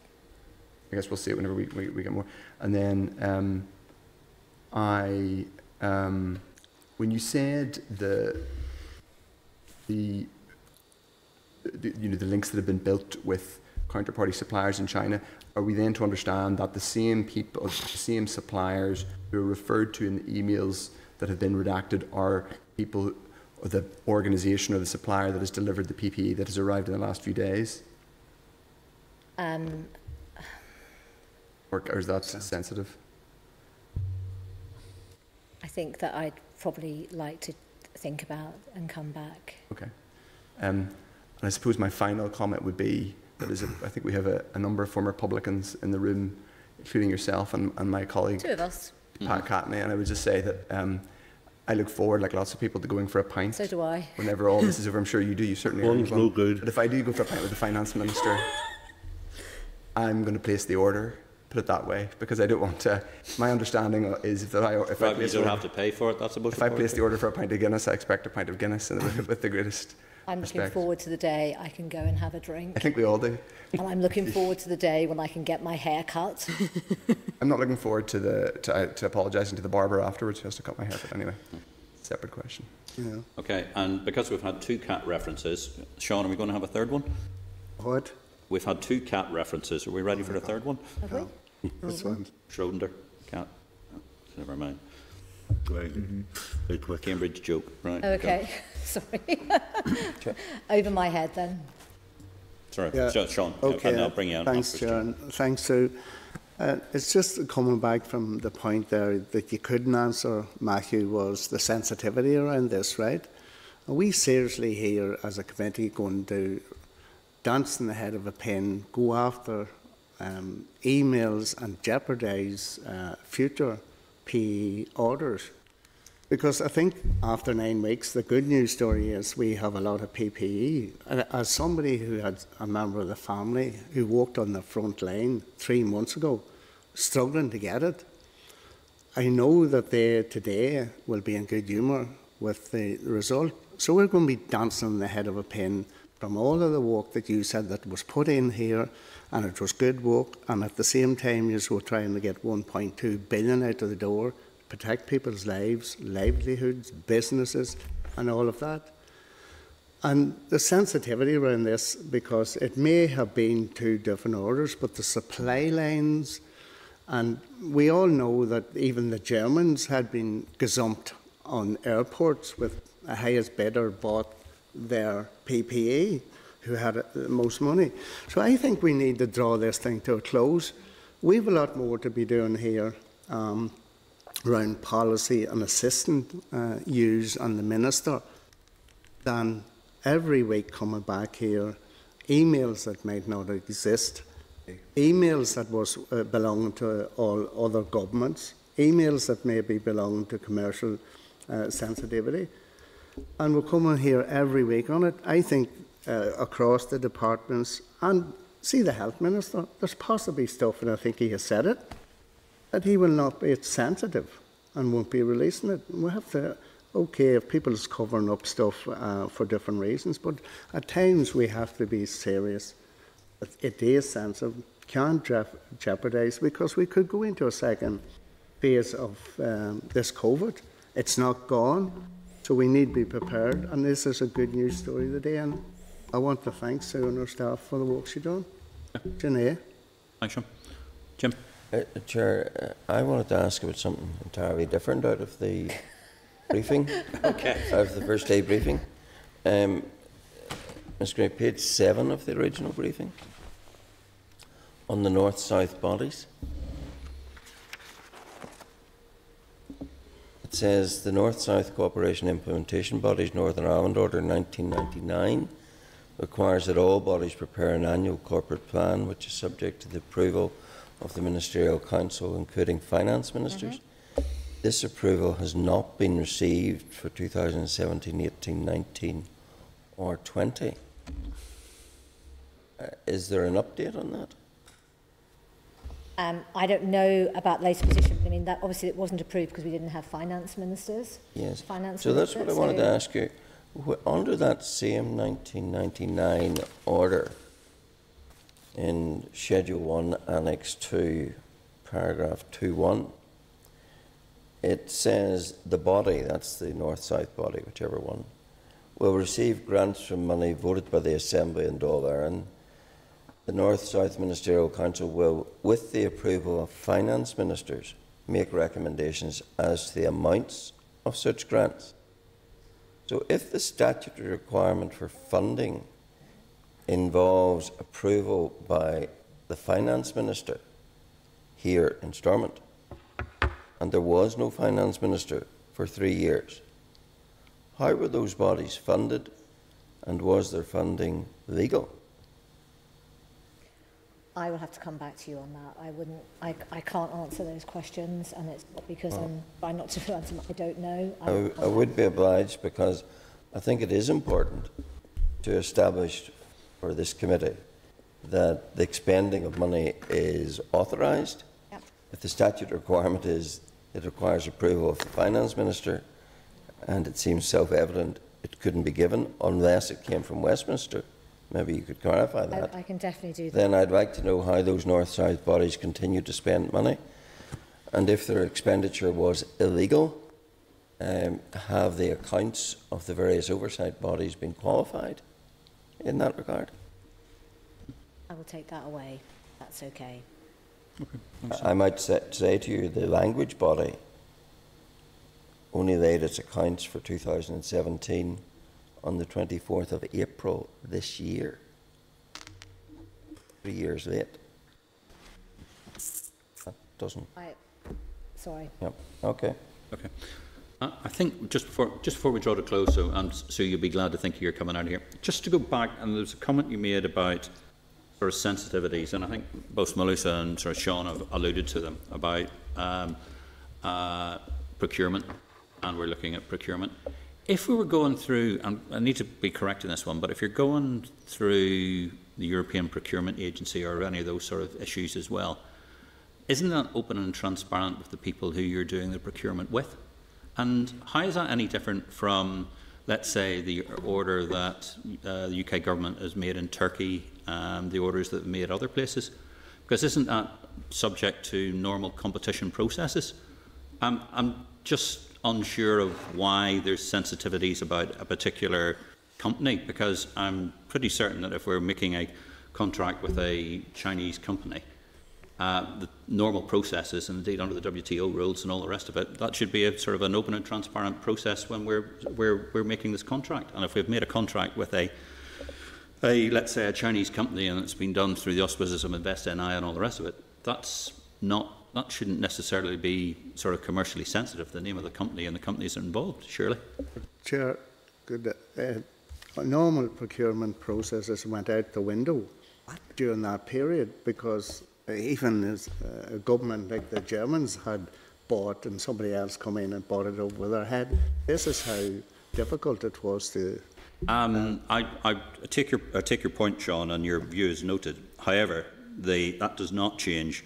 I guess we'll see it whenever we, we, we get more. And then um, I, um, when you said the, the, the, you know, the links that have been built with counterparty suppliers in China, are we then to understand that the same people, the same suppliers who are referred to in the emails that have been redacted are people, or the organisation or the supplier that has delivered the PPE that has arrived in the last few days? um, Or, or is that sensitive? I think that I'd probably like to think about and come back. Okay. Um, and I suppose my final comment would be that is, a, I think we have a, a number of former publicans in the room, including yourself and, and my colleague Two of us, Pat Catney, and I would just say that um, I look forward, like lots of people, to going for a pint. so do I. Whenever all this is over, I'm sure you do. You certainly One's are. no good. But if I do go for a pint with the finance minister, <laughs> I'm going to place the order. Put it that way, because I don't want to. My understanding is that I, if I Right, but you don't the have to pay for it, that's about if I place the order for a pint of Guinness, I expect a pint of Guinness, and with, with the greatest. I'm looking forward to the day I can go and have a drink. I think we all do. And I'm looking forward to the day when I can get my hair cut. <laughs> I'm not looking forward to the to, uh, to apologising to the barber afterwards who has to cut my hair. But anyway, separate question. Yeah. Okay, and because we've had two cat references, Sean, are we going to have a third one? What? We've had two cat references. Are we ready for a third one? Have we? This one. Schrodinger, cat. Oh, Never mind. Very good. Very quick. Cambridge joke, right? Okay, <laughs> sorry. <laughs> Over my head then. Sorry, Yeah. Sha- Sean, Okay. and I'll bring you on. Thanks, after Chair. Thanks, Sue. Uh, it's just coming back from the point there that you couldn't answer, Matthew, was the sensitivity around this, right? Are we seriously here as a committee going to dance in the head of a pin, go after um, emails and jeopardise uh, future PE orders? Because I think after nine weeks, the good news story is we have a lot of PPE. As somebody who had a member of the family who walked on the front line three months ago, struggling to get it, I know that they today will be in good humour with the result. So we're going to be dancing on the head of a pin from all of the work that you said that was put in here, and it was good work, and at the same time you were trying to get 1.2 billion out of the door, protect people's lives, livelihoods, businesses, and all of that. And the sensitivity around this, because it may have been two different orders, but the supply lines, and we all know that even the Germans had been gazumped on airports with the highest bidder bought their PPE, who had uh, the most money. So I think we need to draw this thing to a close. We have a lot more to be doing here. Um, around policy and assistant uh, use and the minister than every week coming back here, emails that might not exist, emails that was uh, belong to all other governments, emails that maybe belong to commercial uh, sensitivity, and we're coming here every week on it. I think uh, across the departments and see the health minister. There's possibly stuff, and I think he has said it that he will not be sensitive and won't be releasing it. We have to, okay, if people is covering up stuff uh, for different reasons, but at times we have to be serious. It- is sensitive, jef- jeopardise, because we could go into a second phase of um, this COVID. It's not gone, so we need to be prepared, and this is a good news story today, and I want to thank Sue and her staff for the work she's done. Janae? Thanks, Sean. Jim? Uh, Chair, uh, I wanted to ask about something entirely different out of the <laughs> briefing, Okay. out of the first day briefing. Um, Ms. Gray, page seven of the original briefing on the north-south bodies. It says the North-South Cooperation Implementation Bodies Northern Ireland Order 1999 requires that all bodies prepare an annual corporate plan which is subject to the approval of the Ministerial Council, including finance ministers. this approval has not been received for 2017, 18, 19 or 20. Uh, is there an update on that? Um, I don't know about later position. I mean, that obviously it wasn't approved because we didn't have finance ministers. Yes. Finance So that's what I wanted to ask you. Under that same 1999 order in Schedule 1, Annex 2, paragraph 2.1, it says the body, that's the north-south body, whichever one, will receive grants from money voted by the Assembly in Dáil. The North-South Ministerial Council will, with the approval of finance ministers, make recommendations as to the amounts of such grants. So if the statutory requirement for funding involves approval by the finance minister here in Stormont, and there was no finance minister for three years, how were those bodies funded and was their funding legal? I will have to come back to you on that. I wouldn't, I, I can't answer those questions and it's not because I'm trying not to answer. I don't know. I, would be obliged because I think it is important to establish for this committee that the expending of money is authorised. Yep. If the statute requirement is it requires approval of the finance minister, and it seems self-evident it couldn't be given unless it came from Westminster. Maybe you could clarify that. I, I can definitely do that. Then I'd like to know how those north-south bodies continue to spend money, and if their expenditure was illegal, um, have the accounts of the various oversight bodies been qualified in that regard? I will take that away. That's okay. I might say, say to you, the language body only laid its accounts for 2017 on the 24th of April this year. Three years late. That doesn't. I, sorry. Yep. Okay. Okay. Uh, I think just before just before we draw to close, so and so you'll be glad to think you're coming out of here. Just to go back, and there's a comment you made about sort of sensitivities, and I think both Maolíosa and sort of Sean have alluded to them about um, uh, procurement, and we're looking at procurement. If we were going through, and I need to be correct in this one, but if you're going through the European Procurement Agency or any of those sort of issues as well, isn't that open and transparent with the people who you're doing the procurement with? And how is that any different from, let's say, the order that uh, the UK government has made in Turkey, um, the orders that have made other places? Because isn't that subject to normal competition processes? Um, I'm just unsure of why there's sensitivities about a particular company, because I'm pretty certain that if we're making a contract with a Chinese company, uh, the normal processes, and indeed under the WTO rules and all the rest of it, that should be a sort of an open and transparent process when we're, we're, we're making this contract. And if we've made a contract with a, a, let's say, a Chinese company and it's been done through the auspices of Invest NI and all the rest of it, that's not, that shouldn't necessarily be sort of commercially sensitive, the name of the company and the companies involved, surely. Chair, good, uh, normal procurement processes went out the window during that period because even as uh, a government like the Germans had bought and somebody else come in and bought it over their head. This is how difficult it was to. Um, I, I take your I take your point, Sean, and your view is noted. However, the, that does not change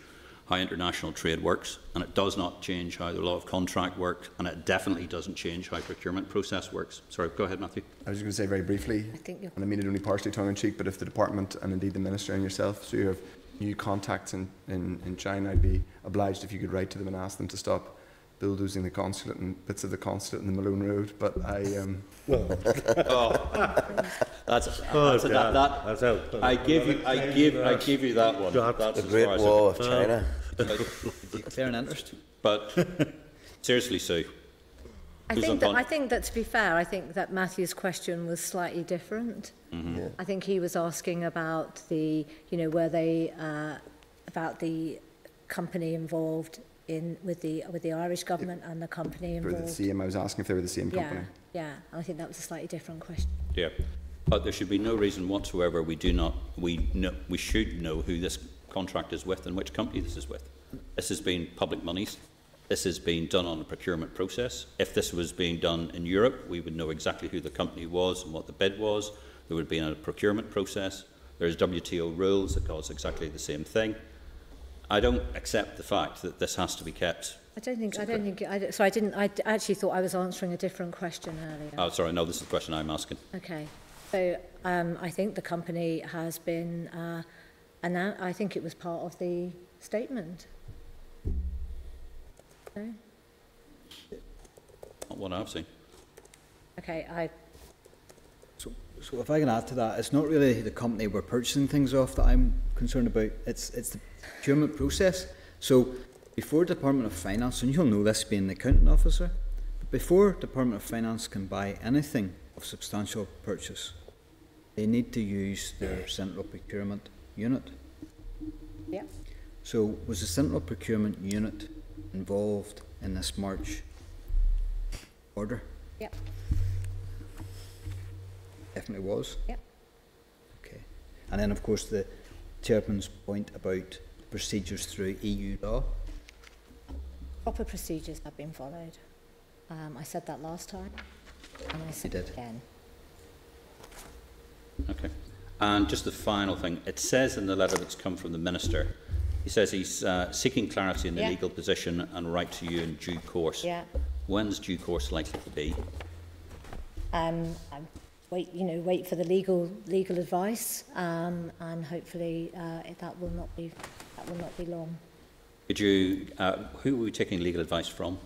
how international trade works, and it does not change how the law of contract works, and it definitely doesn't change how procurement process works. Sorry, go ahead, Matthew. I was just going to say very briefly, I think and I mean it only partially tongue in cheek, but if the department and indeed the minister and yourself, so you have new contacts in, in, in China, I'd be obliged if you could write to them and ask them to stop bulldozing the consulate and bits of the consulate in the Malone Road. But I, um, That's, <laughs> Oh, that's, that, that, that's out. I give you I give I give you that one. That's That's The Great Wall of China. Clear an interest. But seriously, Sue, I think, that, I think that to be fair, I think that Matthew's question was slightly different. Yeah. I think he was asking about the, you know, were they, uh, about the company involved in, with the, with the Irish government and the company for the same, I was asking if they were the same Yeah, company. yeah, I think that was a slightly different question. yeah. But there should be no reason whatsoever we do not we know we should know who this contract is with and which company this is with. This has been public monies. This is being done on a procurement process. If this was being done in Europe, we would know exactly who the company was and what the bid was. There would be a procurement process. There's WTO rules that cause exactly the same thing. I don't accept the fact that this has to be kept. I don't think, I don't think, I, so I didn't, I actually thought I was answering a different question earlier. Oh, sorry, no, this is the question I'm asking. Okay, so um, I think the company has been, uh, annou- I think it was part of the statement. No? Not what I've seen. Okay, I, So, so if I can add to that, it's not really the company we're purchasing things off that I'm concerned about. It's it's the procurement process. So before Department of Finance, and you'll know this being the accounting officer, but before Department of Finance can buy anything of substantial purchase, they need to use their central procurement unit. yeah, So was the central procurement unit involved in this March order? yeah, Definitely was. Yep. Okay. And then, of course, the chairman's point about procedures through EU law. proper procedures have been followed. Um, I said that last time, and I said You it again. Okay. And just the final thing, it says in the letter that's come from the minister, he says he's uh, seeking clarity in the Yeah. legal position and write to you in due course. Yeah. When's due course likely to be? Um, I wait, you know, wait for the legal legal advice, um, and hopefully uh, that will not be that will not be long. Could you, uh, who are we taking legal advice from?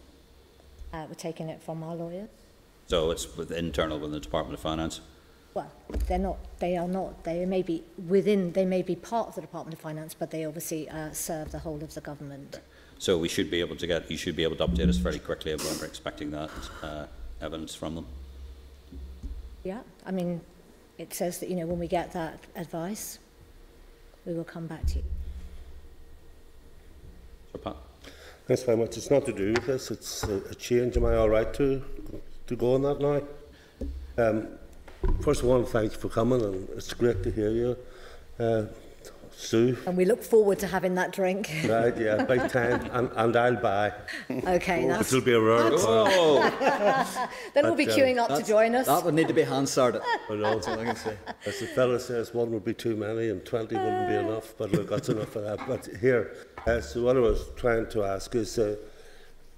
Uh, we're taking it from our lawyers. So it's with internal within the Department of Finance. Well, they're not. They are not. They may be within. They may be part of the Department of Finance, but they obviously uh, serve the whole of the government. So we should be able to get, you should be able to update us fairly quickly of when we're expecting that uh, evidence from them. Yeah. I mean, it says that you know when we get that advice, we will come back to you. So Pat? Thanks very much. It's not to do with this. It's a, a change. Am I all right to to go on that now? Um, first of all, thanks for coming, and it's great to hear you, uh, Sue. And we look forward to having that drink. Right, yeah, big <laughs> time, and, and I'll buy. okay. That's, It'll be a rare one. <laughs> Oh, then we'll be but, um, queuing up to join us. That would need to be Hansard. <laughs> I know. That's all I can say. As the fella says, one would be too many and 20 wouldn't be enough, but look, that's enough of that. But here, uh, so what I was trying to ask is, uh,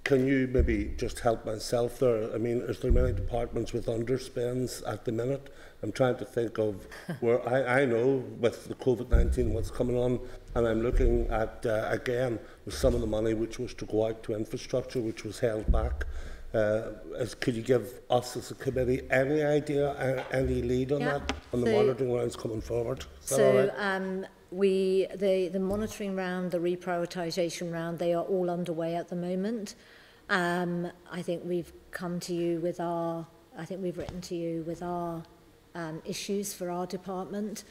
can you maybe just help myself there? I mean, is there many departments with underspends at the minute? I'm trying to think of <laughs> where I, I know with the COVID-19 what's coming on, and I'm looking at, uh, again, with some of the money which was to go out to infrastructure, which was held back. Uh, is, could you give us as a committee any idea, uh, any lead on Yeah, that, on the so- monitoring rounds coming forward? So right? um, we, the, the monitoring round, the reprioritisation round, they are all underway at the moment. Um, I think we've come to you with our, I think we've written to you with our um, issues for our department.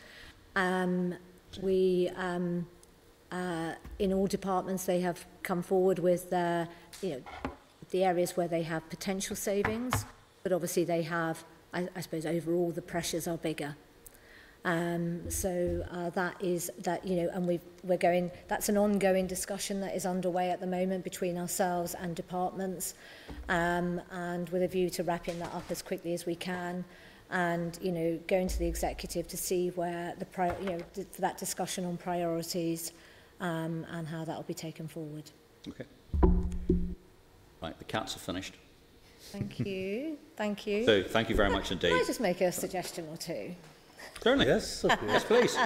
Um, we, um, uh, in all departments, they have come forward with their, you know, the areas where they have potential savings, but obviously they have, I, I suppose overall the pressures are bigger. Um, so uh, that is that you know, and we we're going. That's an ongoing discussion that is underway at the moment between ourselves and departments, um, and with a view to wrapping that up as quickly as we can, and you know, going to the executive to see where the pri- you know for that discussion on priorities, um, and how that will be taken forward. okay. Right, the cats are finished. Thank you. Thank you. So thank you very much indeed. Can indeed. I just make a suggestion or two? Certainly. Yes, yes, <laughs> please.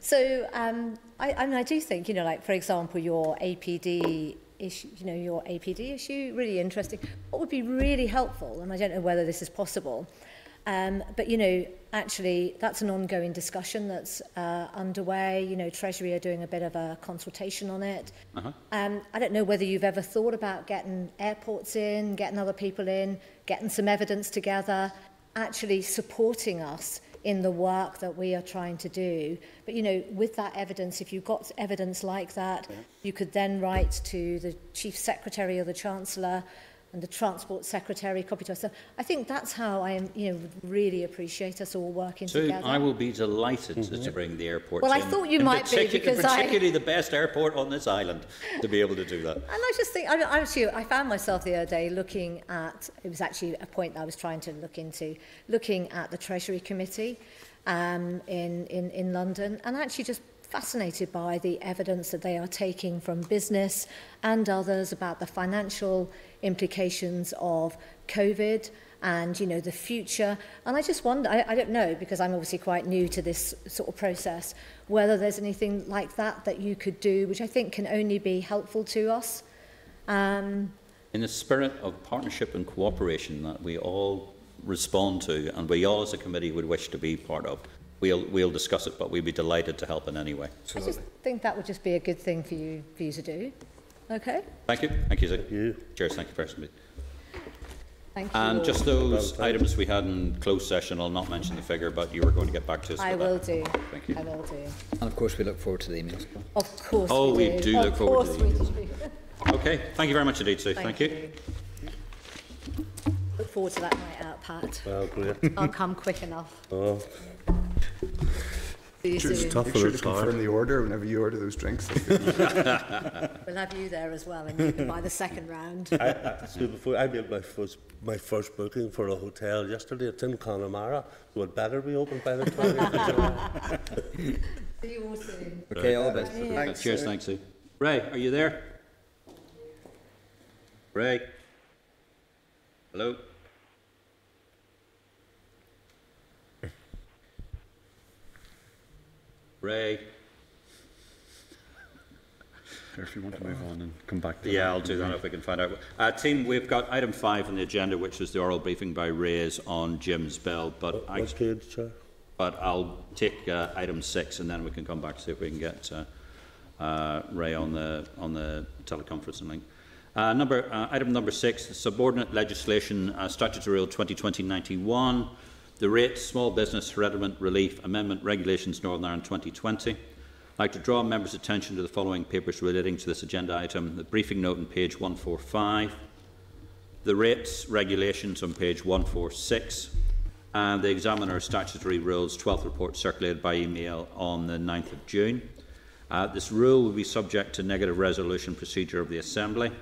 so um, I, I mean, I do think, you know, like, for example, your APD issue, you know, your APD issue, really interesting. What would be really helpful, and I don't know whether this is possible, um, but, you know, actually, that's an ongoing discussion that's uh, underway. You know, Treasury are doing a bit of a consultation on it. Uh -huh. um, I don't know whether you've ever thought about getting airports in, getting other people in, getting some evidence together, actually supporting us in the work that we are trying to do. But, you know, with that evidence, if you've got evidence like that, yeah. you could then write to the Chief Secretary or the Chancellor and the Transport Secretary copied to us. So I think that's how I am, you know, would really appreciate us all working Sue, together. I will be delighted to bring the airport Well, I thought you might be, because in I- particularly the best airport on this island to be able to do that. And I just think, I, I, actually, I found myself the other day looking at, it was actually a point that I was trying to look into, looking at the Treasury Committee um, in, in, in London, and actually just fascinated by the evidence that they are taking from business and others about the financial implications of COVID and you know the future. And I just wonder I, I don't know because I'm obviously quite new to this sort of process whether there's anything like that that you could do which I think can only be helpful to us. Um, In the spirit of partnership and cooperation that we all respond to and we all as a committee would wish to be part of, we'll, we'll discuss it, but we'd be delighted to help in any way. I just think that would just be a good thing for you for you to do okay Thank you. Thank you, Sue. You. Cheers. Thank you personally. thank you And all. just those Well, items we had in closed session, I'll not mention the figure, but you were going to get back to us I will that. do Thank you. I will do And of course, we look forward to the emails. of course Oh, we we do, do of look forward to course the we do. Okay. Thank you very much indeed, Sue. Thank, you. Look forward to that night out, Pat. Well, great. I'll come quick enough. Oh, See you Sure, tough Make for sure a to car. confirm the order whenever you order those drinks. <laughs> We'll have you there as well, and you can buy the second round. I, I, so before I made my first my first booking for a hotel yesterday. It's in Connemara, so it better be open by the time. See you all soon. Okay, all the best. Uh, cheers. Thanks, Sue. Ray, are you there? Ray? Hello? Ray? <laughs> If you want to move on and come back to Yeah, that. I'll do that if we can find out. Uh, team, we've got item five on the agenda, which is the oral briefing by Ray's on Jim's bill, but I, What page, Chair? but I'll take uh, item six and then we can come back to see if we can get uh, uh, Ray on the on the teleconferencing link. Uh, number uh, item number six, subordinate legislation, uh, statutory rule 2020-91, the rate small business hereditament relief amendment regulations Northern Ireland 2020. I'd like to draw members' attention to the following papers relating to this agenda item: the briefing note on page 145, the rates regulations on page 146 and the Examiner's Statutory Rules 12th report circulated by email on the 9th of June. Uh, this rule will be subject to negative resolution procedure of the Assembly.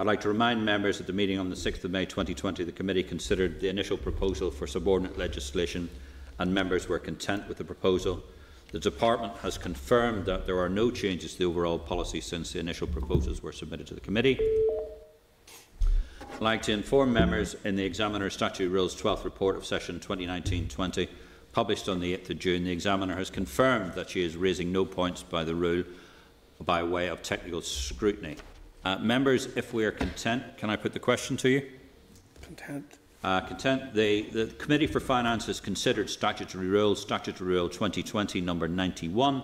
I'd like to remind members that the meeting on the 6th of May 2020 the committee considered the initial proposal for subordinate legislation and members were content with the proposal. The Department has confirmed that there are no changes to the overall policy since the initial proposals were submitted to the committee. I'd like to inform members in the Examiner Statute Rules 12th report of session 2019-20, published on the 8th of June, the Examiner has confirmed that she is raising no points by the rule by way of technical scrutiny. Uh, members, if we are content, can I put the question to you? Content. Uh, content, the, the Committee for Finance has considered statutory rule, statutory rule 2020 number 91,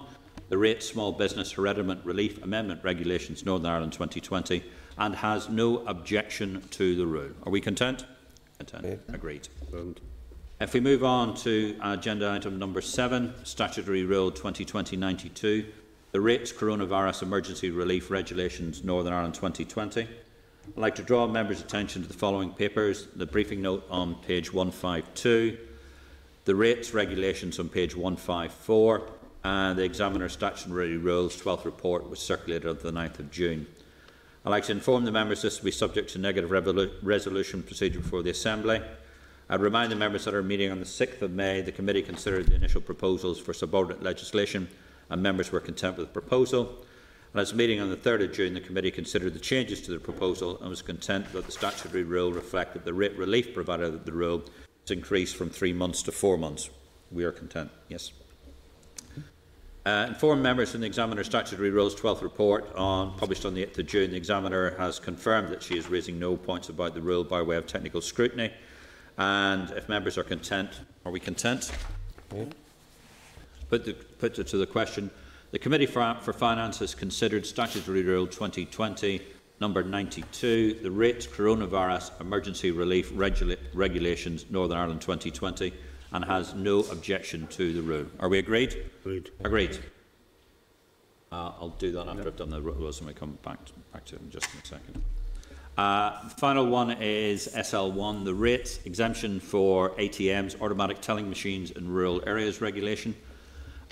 the rate small business hereditament relief amendment regulations Northern Ireland 2020 and has no objection to the rule. Are we content? Content. Agreed. And If we move on to agenda item number seven, statutory rule 2020-92, the rates coronavirus emergency relief regulations Northern Ireland 2020. I'd like to draw members' attention to the following papers. The briefing note on page 152, the rates regulations on page 154, and the examiner statutory rules 12th report was circulated on the 9th of June. I'd like to inform the members this will be subject to negative resolution procedure before the Assembly. I'd remind the members that at our meeting on the 6th of May, the committee considered the initial proposals for subordinate legislation and members were content with the proposal. And as a meeting on the 3rd of June, the committee considered the changes to the proposal and was content that the statutory rule reflected the rate relief provided that the rule was increased from three months to four months. We are content, yes. Uh, inform members in the Examiner Statutory Rules 12th report on, published on the 8th of June. The Examiner has confirmed that she is raising no points about the rule by way of technical scrutiny. And if members are content, are we content? Put, the, put it to the question. The Committee for, for Finance has considered Statutory Rule 2020 number 92, the rates coronavirus emergency relief regula regulations Northern Ireland 2020 and has no objection to the rule. Are we agreed? agreed. Agreed. Uh, I'll do that after I've done the rules and we come back to, back to it in just in a second. Uh, final one is SL1, the rates exemption for ATMs, automatic telling machines in rural areas regulation.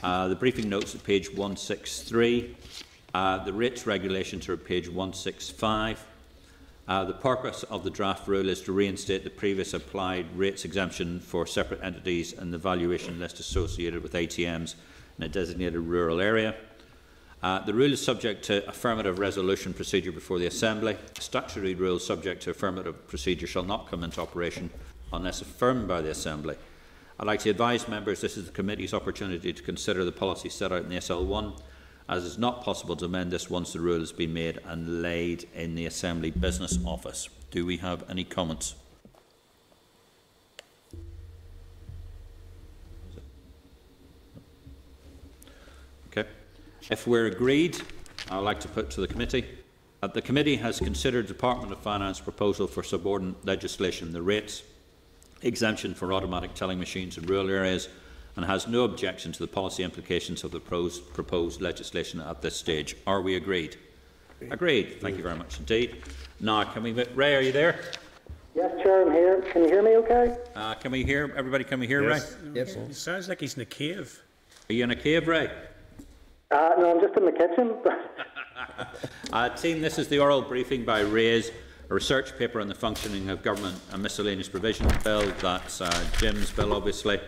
Uh, the briefing notes at page 163. Uh, the rates regulations are at page 165. Uh, the purpose of the draft rule is to reinstate the previous applied rates exemption for separate entities and the valuation list associated with ATMs in a designated rural area. Uh, the rule is subject to affirmative resolution procedure before the Assembly. Statutory rule subject to affirmative procedure shall not come into operation unless affirmed by the Assembly. I'd like to advise members this is the committee's opportunity to consider the policy set out in the SL1 as it's not possible to amend this once the rule has been made and laid in the Assembly Business Office. Do we have any comments? Okay. If we're agreed, I'd like to put to the committee that the committee has considered Department of Finance proposal for subordinate legislation, the rates exemption for automatic telling machines in rural areas and has no objection to the policy implications of the proposed legislation at this stage. Are we agreed? Agreed. agreed. Thank you very much indeed. Now, can we... Ray, are you there? Yes, Chair, I'm here. Can you hear me okay? Uh, can we hear... Everybody, can we hear yes. Ray? Yes. It sounds like he's in a cave. Are you in a cave, Ray? Uh, no, I'm just in the kitchen. <laughs> uh, team, this is the oral briefing by Ray's a research paper on the functioning of government and miscellaneous provision bill. That's uh, Jim's bill, obviously.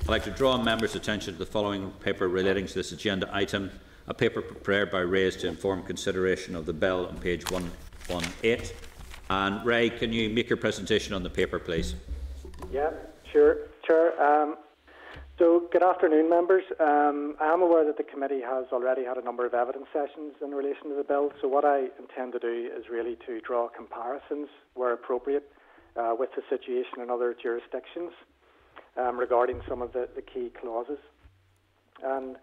I'd like to draw members' attention to the following paper relating to this agenda item, a paper prepared by Rays to inform consideration of the bill on page 118. And Ray, can you make your presentation on the paper, please? Yeah, sure. Chair, Um, so, good afternoon, members. Um, I am aware that the committee has already had a number of evidence sessions in relation to the bill. So, what I intend to do is really to draw comparisons where appropriate uh, with the situation in other jurisdictions um, regarding some of the, the key clauses. And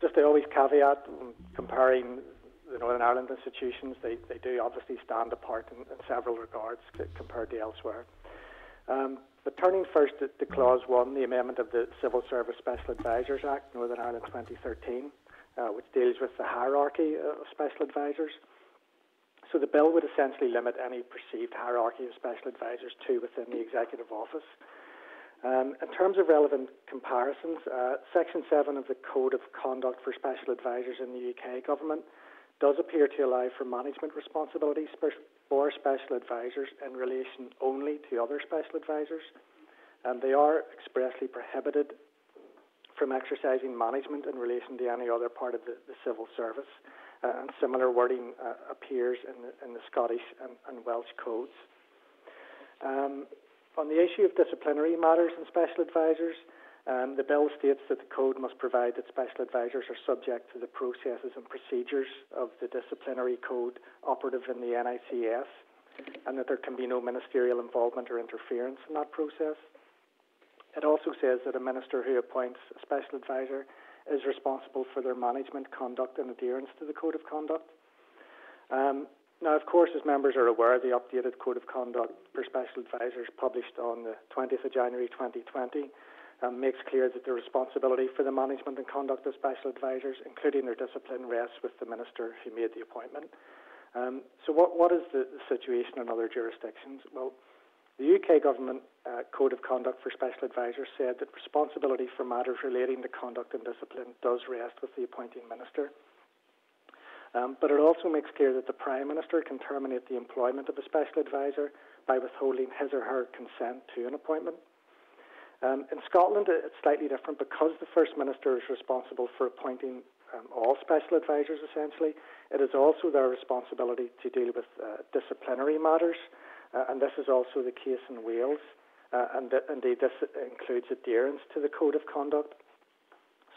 just to always caveat, comparing the Northern Ireland institutions, they, they do obviously stand apart in, in several regards compared to elsewhere. Um, but turning first to, to, Clause 1, the amendment of the Civil Service Special Advisors Act, Northern Ireland 2013, uh, which deals with the hierarchy of special advisors. So the bill would essentially limit any perceived hierarchy of special advisors to within the executive office. Um, in terms of relevant comparisons, uh, Section 7 of the Code of Conduct for Special Advisors in the UK Government does appear to allow for management responsibilities for special advisors in relation only to other special advisors, and they are expressly prohibited from exercising management in relation to any other part of the, the civil service. Uh, and similar wording uh, appears in the, in the Scottish and, and Welsh codes. Um, on the issue of disciplinary matters and special advisors, um, the bill states that the code must provide that special advisors are subject to the processes and procedures of the disciplinary code operative in the NICS, and that there can be no ministerial involvement or interference in that process. It also says that a minister who appoints a special advisor is responsible for their management, conduct, and adherence to the code of conduct. Um, now, of course, as members are aware, the updated Code of Conduct for Special Advisors published on the 20th of January 2020 um, makes clear that the responsibility for the management and conduct of special advisors, including their discipline, rests with the minister who made the appointment. Um, so, what, what is the, the, situation in other jurisdictions? Well, the UK Government uh, Code of Conduct for Special Advisors said that responsibility for matters relating to conduct and discipline does rest with the appointing minister. Um, but it also makes clear that the Prime Minister can terminate the employment of a special advisor by withholding his or her consent to an appointment. Um, in Scotland, it's slightly different because the First Minister is responsible for appointing um, all special advisors, essentially. It is also their responsibility to deal with uh, disciplinary matters, uh, and this is also the case in Wales. Uh, and th- indeed, this includes adherence to the Code of Conduct.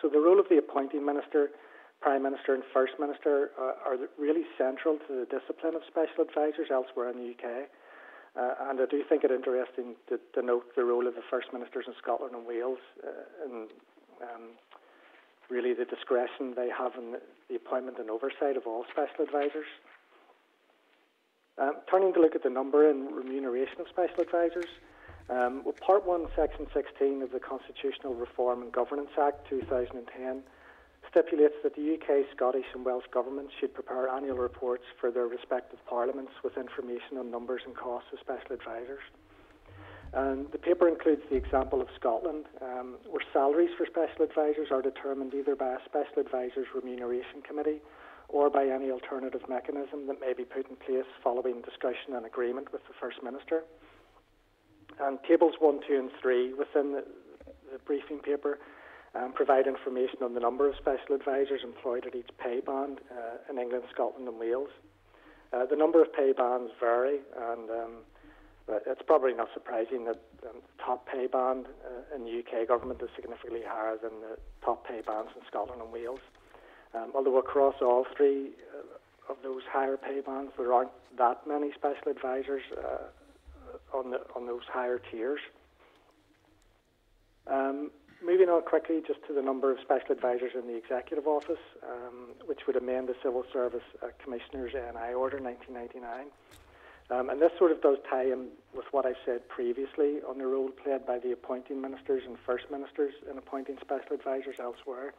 So, the role of the appointing minister Prime Minister and First Minister uh, are really central to the discipline of special advisors elsewhere in the UK. Uh, and I do think it interesting to, to, note the role of the First Ministers in Scotland and Wales uh, in um, really the discretion they have in the, the, appointment and oversight of all special advisors. Um, turning to look at the number and remuneration of special advisors, um, well, Part 1, Section 16 of the Constitutional Reform and Governance Act 2010 stipulates that the UK, Scottish and Welsh governments should prepare annual reports for their respective parliaments with information on numbers and costs of special advisors. And the paper includes the example of Scotland, um, where salaries for special advisors are determined either by a special advisors remuneration committee or by any alternative mechanism that may be put in place following discussion and agreement with the First Minister. And tables 1, 2 and 3 within the, the briefing paper um, provide information on the number of special advisors employed at each pay band uh, in England, Scotland and Wales. Uh, the number of pay bands vary and um, it's probably not surprising that um, the top pay band uh, in the UK government is significantly higher than the top pay bands in Scotland and Wales. Um, although across all three uh, of those higher pay bands, there aren't that many special advisors uh, on the on those higher tiers. Um, moving on quickly, just to the number of special advisors in the executive office, um, which would amend the Civil Service uh, Commissioners NI Order 1999. Um, and this sort of does tie in with what I've said previously on the role played by the appointing ministers and first ministers in appointing special advisors elsewhere.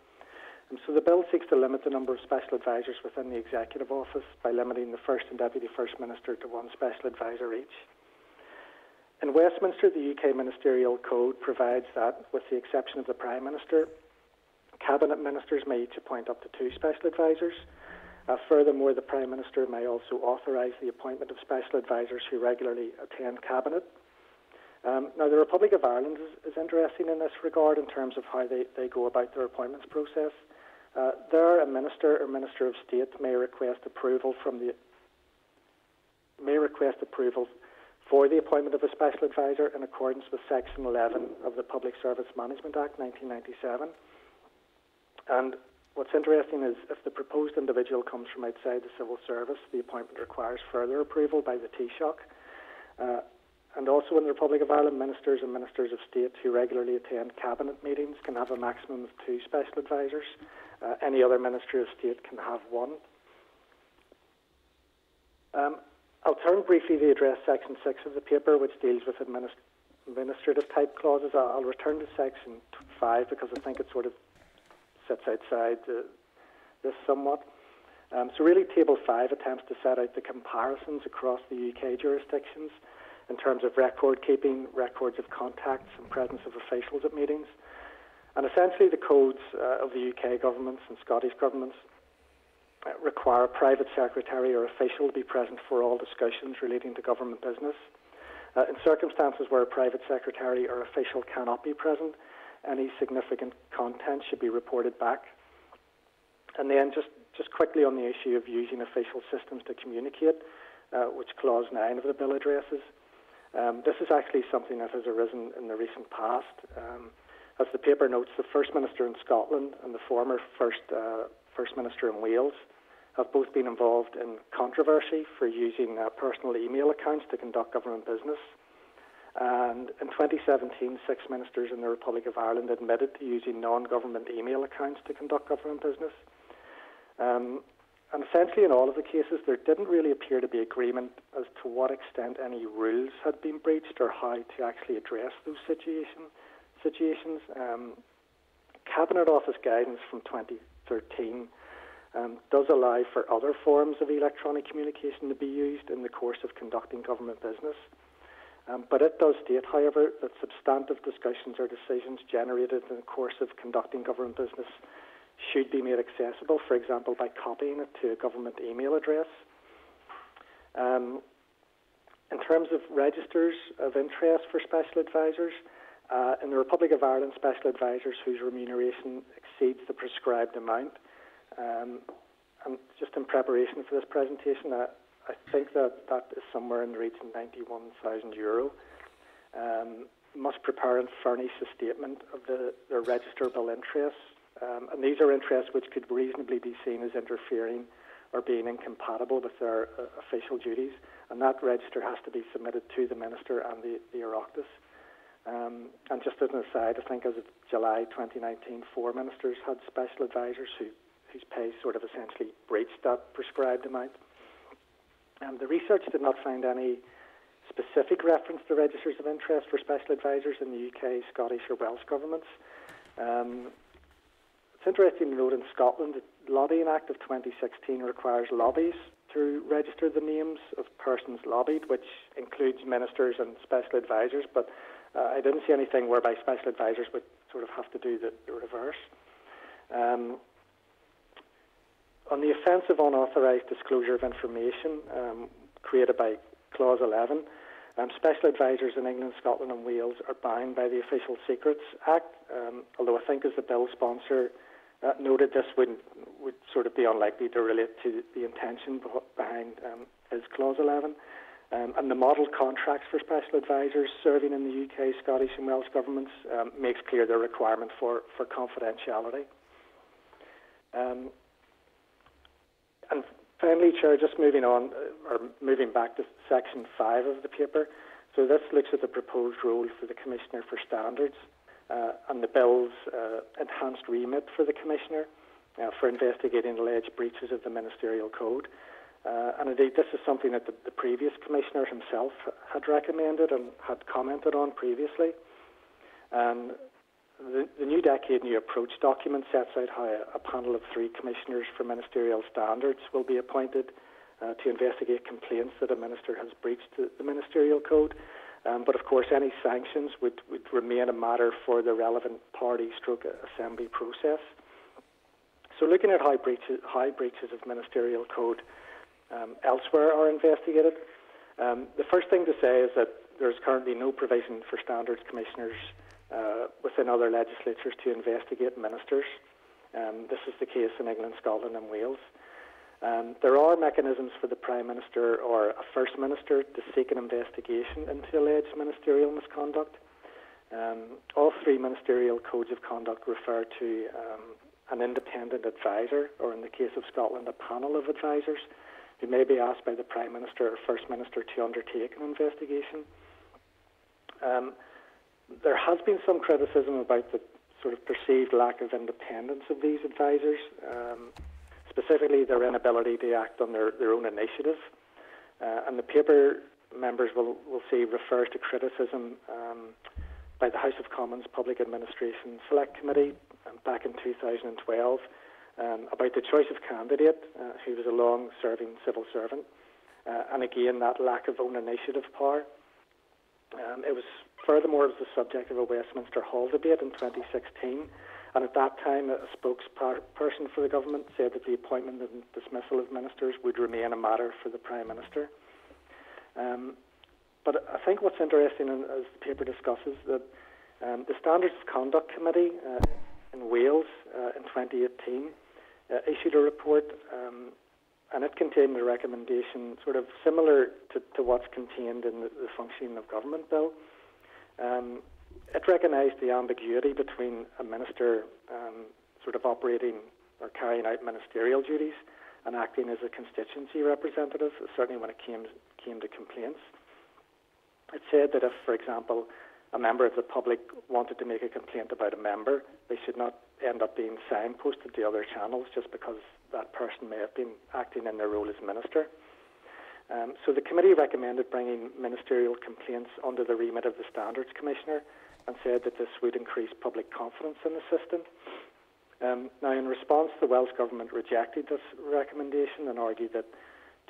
Um, so the bill seeks to limit the number of special advisors within the executive office by limiting the first and deputy first minister to one special advisor each. In Westminster, the UK Ministerial Code provides that, with the exception of the Prime Minister, cabinet ministers may each appoint up to two special advisors. Uh, furthermore, the Prime Minister may also authorise the appointment of special advisers who regularly attend Cabinet. Um, now, the Republic of Ireland is, is, interesting in this regard in terms of how they, they go about their appointments process. Uh, there, a minister or minister of state may request approval from the may request approval for the appointment of a special advisor in accordance with Section 11 of the Public Service Management Act 1997. And What's interesting is if the proposed individual comes from outside the civil service, the appointment requires further approval by the Taoiseach. Uh, and also in the Republic of Ireland, ministers and ministers of state who regularly attend cabinet meetings can have a maximum of two special advisors. Uh, any other minister of state can have one. Um, I'll turn briefly to address section 6 of the paper, which deals with administ- administrative type clauses. I'll, return to section 5 because I think it sort of sits outside uh, this somewhat. Um, so really, Table 5 attempts to set out the comparisons across the UK jurisdictions in terms of record keeping, records of contacts and presence of officials at meetings. And essentially, the codes uh, of the UK governments and Scottish governments require a private secretary or official to be present for all discussions relating to government business. Uh, in circumstances where a private secretary or official cannot be present, any significant content should be reported back. And then just, just quickly on the issue of using official systems to communicate, uh, which Clause 9 of the Bill addresses. Um, this is actually something that has arisen in the recent past. Um, as the paper notes, the First Minister in Scotland and the former First, uh, First Minister in Wales have both been involved in controversy for using uh, personal email accounts to conduct government business. And in 2017, six ministers in the Republic of Ireland admitted to using non government email accounts to conduct government business. Um, and essentially, in all of the cases, there didn't really appear to be agreement as to what extent any rules had been breached or how to actually address those situation, situations. Um, Cabinet Office guidance from 2013 um, does allow for other forms of electronic communication to be used in the course of conducting government business. Um, but it does state, however, that substantive discussions or decisions generated in the course of conducting government business should be made accessible, for example, by copying it to a government email address. Um, in terms of registers of interest for special advisors, uh, in the Republic of Ireland, special advisors whose remuneration exceeds the prescribed amount, um, and just in preparation for this presentation, uh, I think that that is somewhere in the region of 91,000 euro. Um, must prepare and furnish a statement of the, their registerable interests. Um, and these are interests which could reasonably be seen as interfering or being incompatible with their uh, official duties. And that register has to be submitted to the Minister and the, the Oireachtas. Um, and just as an aside, I think as of July 2019, four ministers had special advisors who, whose pay sort of essentially breached that prescribed amount. Um, the research did not find any specific reference to registers of interest for special advisors in the UK, Scottish, or Welsh governments. Um, it's interesting to note in Scotland, the Lobbying Act of 2016 requires lobbies to register the names of persons lobbied, which includes ministers and special advisors. But uh, I didn't see anything whereby special advisors would sort of have to do the, the reverse. Um, on the offence of unauthorised disclosure of information um, created by Clause 11, um, special advisors in England, Scotland, and Wales are bound by the Official Secrets Act, um, although I think as the bill sponsor uh, noted, this would would sort of be unlikely to relate to the intention behind um, his Clause 11. Um, and the model contracts for special advisors serving in the UK, Scottish, and Welsh governments um, makes clear the requirement for, for confidentiality. And finally, Chair, just moving on, uh, or moving back to section 5 of the paper. So this looks at the proposed role for the Commissioner for Standards uh, and the bill's uh, enhanced remit for the Commissioner uh, for investigating alleged breaches of the Ministerial Code. Uh, and indeed, this is something that the, the, previous Commissioner himself had recommended and had commented on previously. The, the, New Decade New Approach document sets out how a, panel of three Commissioners for Ministerial Standards will be appointed uh, to investigate complaints that a Minister has breached the, the Ministerial Code. Um, but of course, any sanctions would, would remain a matter for the relevant party stroke assembly process. So, looking at how breaches, how breaches of ministerial code um, elsewhere are investigated, um, the first thing to say is that there's currently no provision for standards commissioners uh, within other legislatures to investigate ministers. Um, this is the case in England, Scotland, and Wales. Um, there are mechanisms for the Prime Minister or a First Minister to seek an investigation into alleged ministerial misconduct. Um, all three ministerial codes of conduct refer to um, an independent advisor, or in the case of Scotland, a panel of advisors, who may be asked by the Prime Minister or First Minister to undertake an investigation. Um, there has been some criticism about the sort of perceived lack of independence of these advisors. Um, specifically their inability to act on their, their own initiative. Uh, and the paper members will, will see refers to criticism um, by the House of Commons Public Administration Select Committee um, back in 2012 um, about the choice of candidate uh, who was a long serving civil servant. Uh, and again, that lack of own initiative power. Um, it was furthermore it was the subject of a Westminster Hall debate in 2016 and at that time, a spokesperson for the government said that the appointment and dismissal of ministers would remain a matter for the Prime Minister. Um, but I think what's interesting, as the paper discusses, that um, the Standards of Conduct Committee uh, in Wales uh, in 2018 uh, issued a report, um, and it contained a recommendation sort of similar to, to what's contained in the, the Functioning of Government Bill. Um, it recognised the ambiguity between a minister um, sort of operating or carrying out ministerial duties and acting as a constituency representative, certainly when it came, came to complaints. It said that if, for example, a member of the public wanted to make a complaint about a member, they should not end up being signposted to other channels just because that person may have been acting in their role as minister. Um, so the committee recommended bringing ministerial complaints under the remit of the Standards Commissioner and said that this would increase public confidence in the system. Um, now, in response, the Welsh Government rejected this recommendation and argued that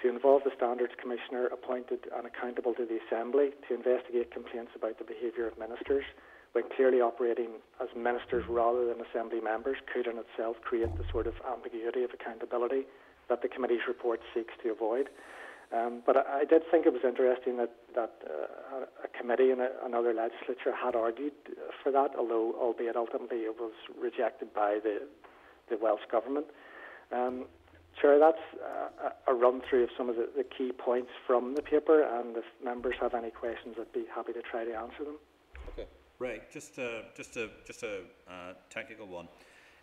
to involve the Standards Commissioner appointed and accountable to the Assembly to investigate complaints about the behaviour of ministers when clearly operating as ministers rather than Assembly members could in itself create the sort of ambiguity of accountability that the committee's report seeks to avoid. Um, but I, I, did think it was interesting that, that uh, a committee in a, another legislature had argued for that, although albeit ultimately it was rejected by the, the Welsh government. Um, Chair, that's uh, a run through of some of the, the, key points from the paper, and if members have any questions, I'd be happy to try to answer them. Okay, right. Just a, just a, just a uh, technical one.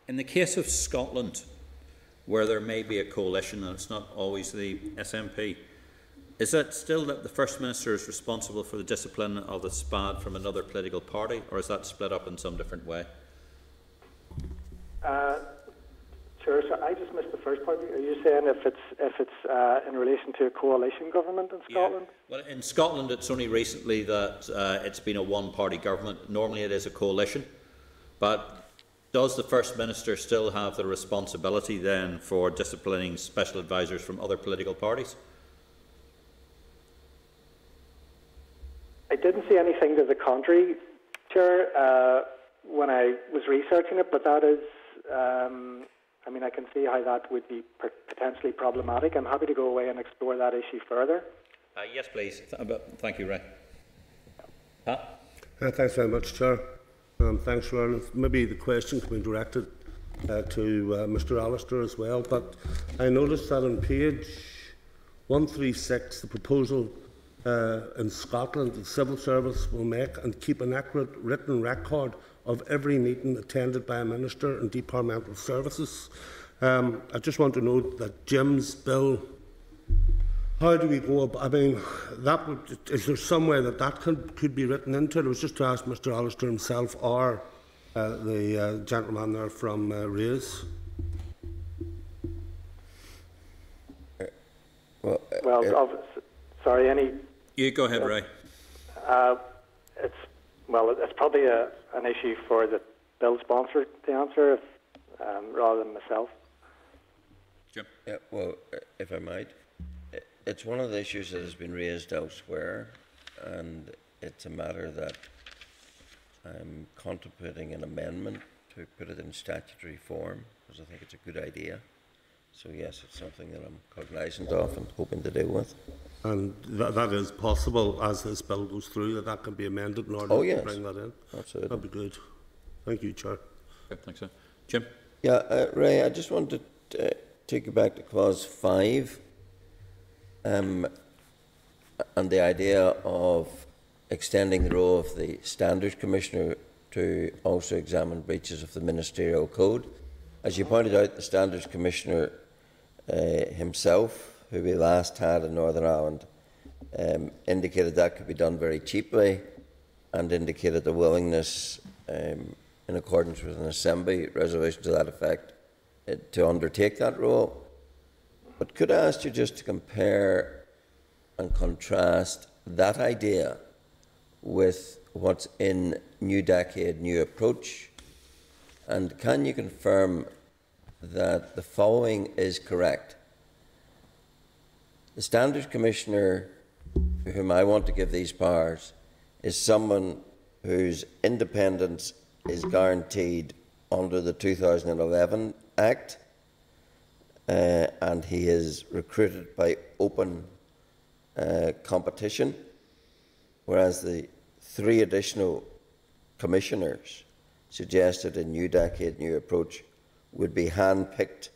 In the case of Scotland, where there may be a coalition, and it's not always the SNP, is it still that the First Minister is responsible for the discipline of the SPAD from another political party, or is that split up in some different way? Uh, sure. So I just missed the first part. Are you saying if it's if it's uh, in relation to a coalition government in Scotland? Yeah. Well, in Scotland, it's only recently that uh, it's been a one-party government. Normally, it is a coalition, but Does the First Minister still have the responsibility then for disciplining special advisers from other political parties? I didn't see anything to the contrary, Chair, uh, when I was researching it, but that is, um, I mean, I can see how that would be potentially problematic. I'm happy to go away and explore that issue further. Uh, yes, please. Th- but- Thank you, Ray. Pat? Uh, thanks very much, Chair. Um, thanks, Ron. Maybe the question can be directed uh, to uh, Mr Allister as well, but I noticed that on page 136, the proposal uh, in Scotland, the civil service will make and keep an accurate written record of every meeting attended by a minister in departmental services. Um, I just want to note that Jim's bill how do we go about, I mean, that would, is there some way that that could, could be written into it? It was just to ask Mr Allister himself or uh, the uh, gentleman there from uh, Rays. Well, uh, Well, uh, sorry, any You go ahead, Ray. Uh, it's well, it's probably a, an issue for the bill sponsor to answer, if, um, rather than myself. Jim? Yeah, well, uh, if I might, it's one of the issues that has been raised elsewhere, and it's a matter that I'm contemplating an amendment to put it in statutory form, because I think it's a good idea. So yes, it's something that I'm cognizant of and hoping to deal with. And that, that is possible as this bill goes through, that that can be amended in order Oh, to bring that in. Absolutely. That'd be good. Thank you, Chair. Okay, thanks, sir. Jim? Yeah, uh, Ray, I just wanted to uh, take you back to clause five, um, and the idea of extending the role of the Standards Commissioner to also examine breaches of the ministerial code. As you pointed out, the Standards Commissioner uh, himself, who we last had in Northern Ireland, um, indicated that could be done very cheaply and indicated a willingness, um, in accordance with an Assembly resolution to that effect, uh, to undertake that role. But could I ask you just to compare and contrast that idea with what's in New Decade, New Approach? And can you confirm that the following is correct? The Standards Commissioner, to whom I want to give these powers, is someone whose independence is guaranteed under the 2011 Act, uh, and he is recruited by open uh, competition, whereas the three additional commissioners suggested a New Decade, New Approach would be handpicked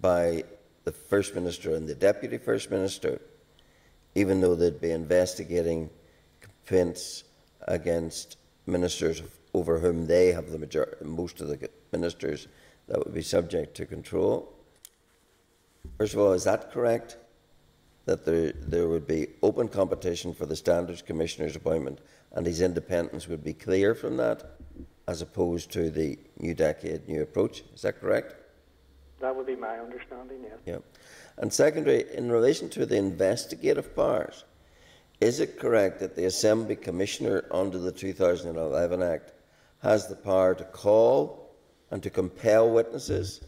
by the First Minister and the Deputy First Minister, even though they'd be investigating complaints against ministers over whom they have the majority, most of the ministers that would be subject to control. First of all, is that correct? That there, there would be open competition for the Standards Commissioner's appointment and his independence would be clear from that, as opposed to the New Decade, New Approach. Is that correct? That would be my understanding, yes. Yeah. And secondly, in relation to the investigative powers, is it correct that the Assembly Commissioner under the 2011 Act has the power to call and to compel witnesses,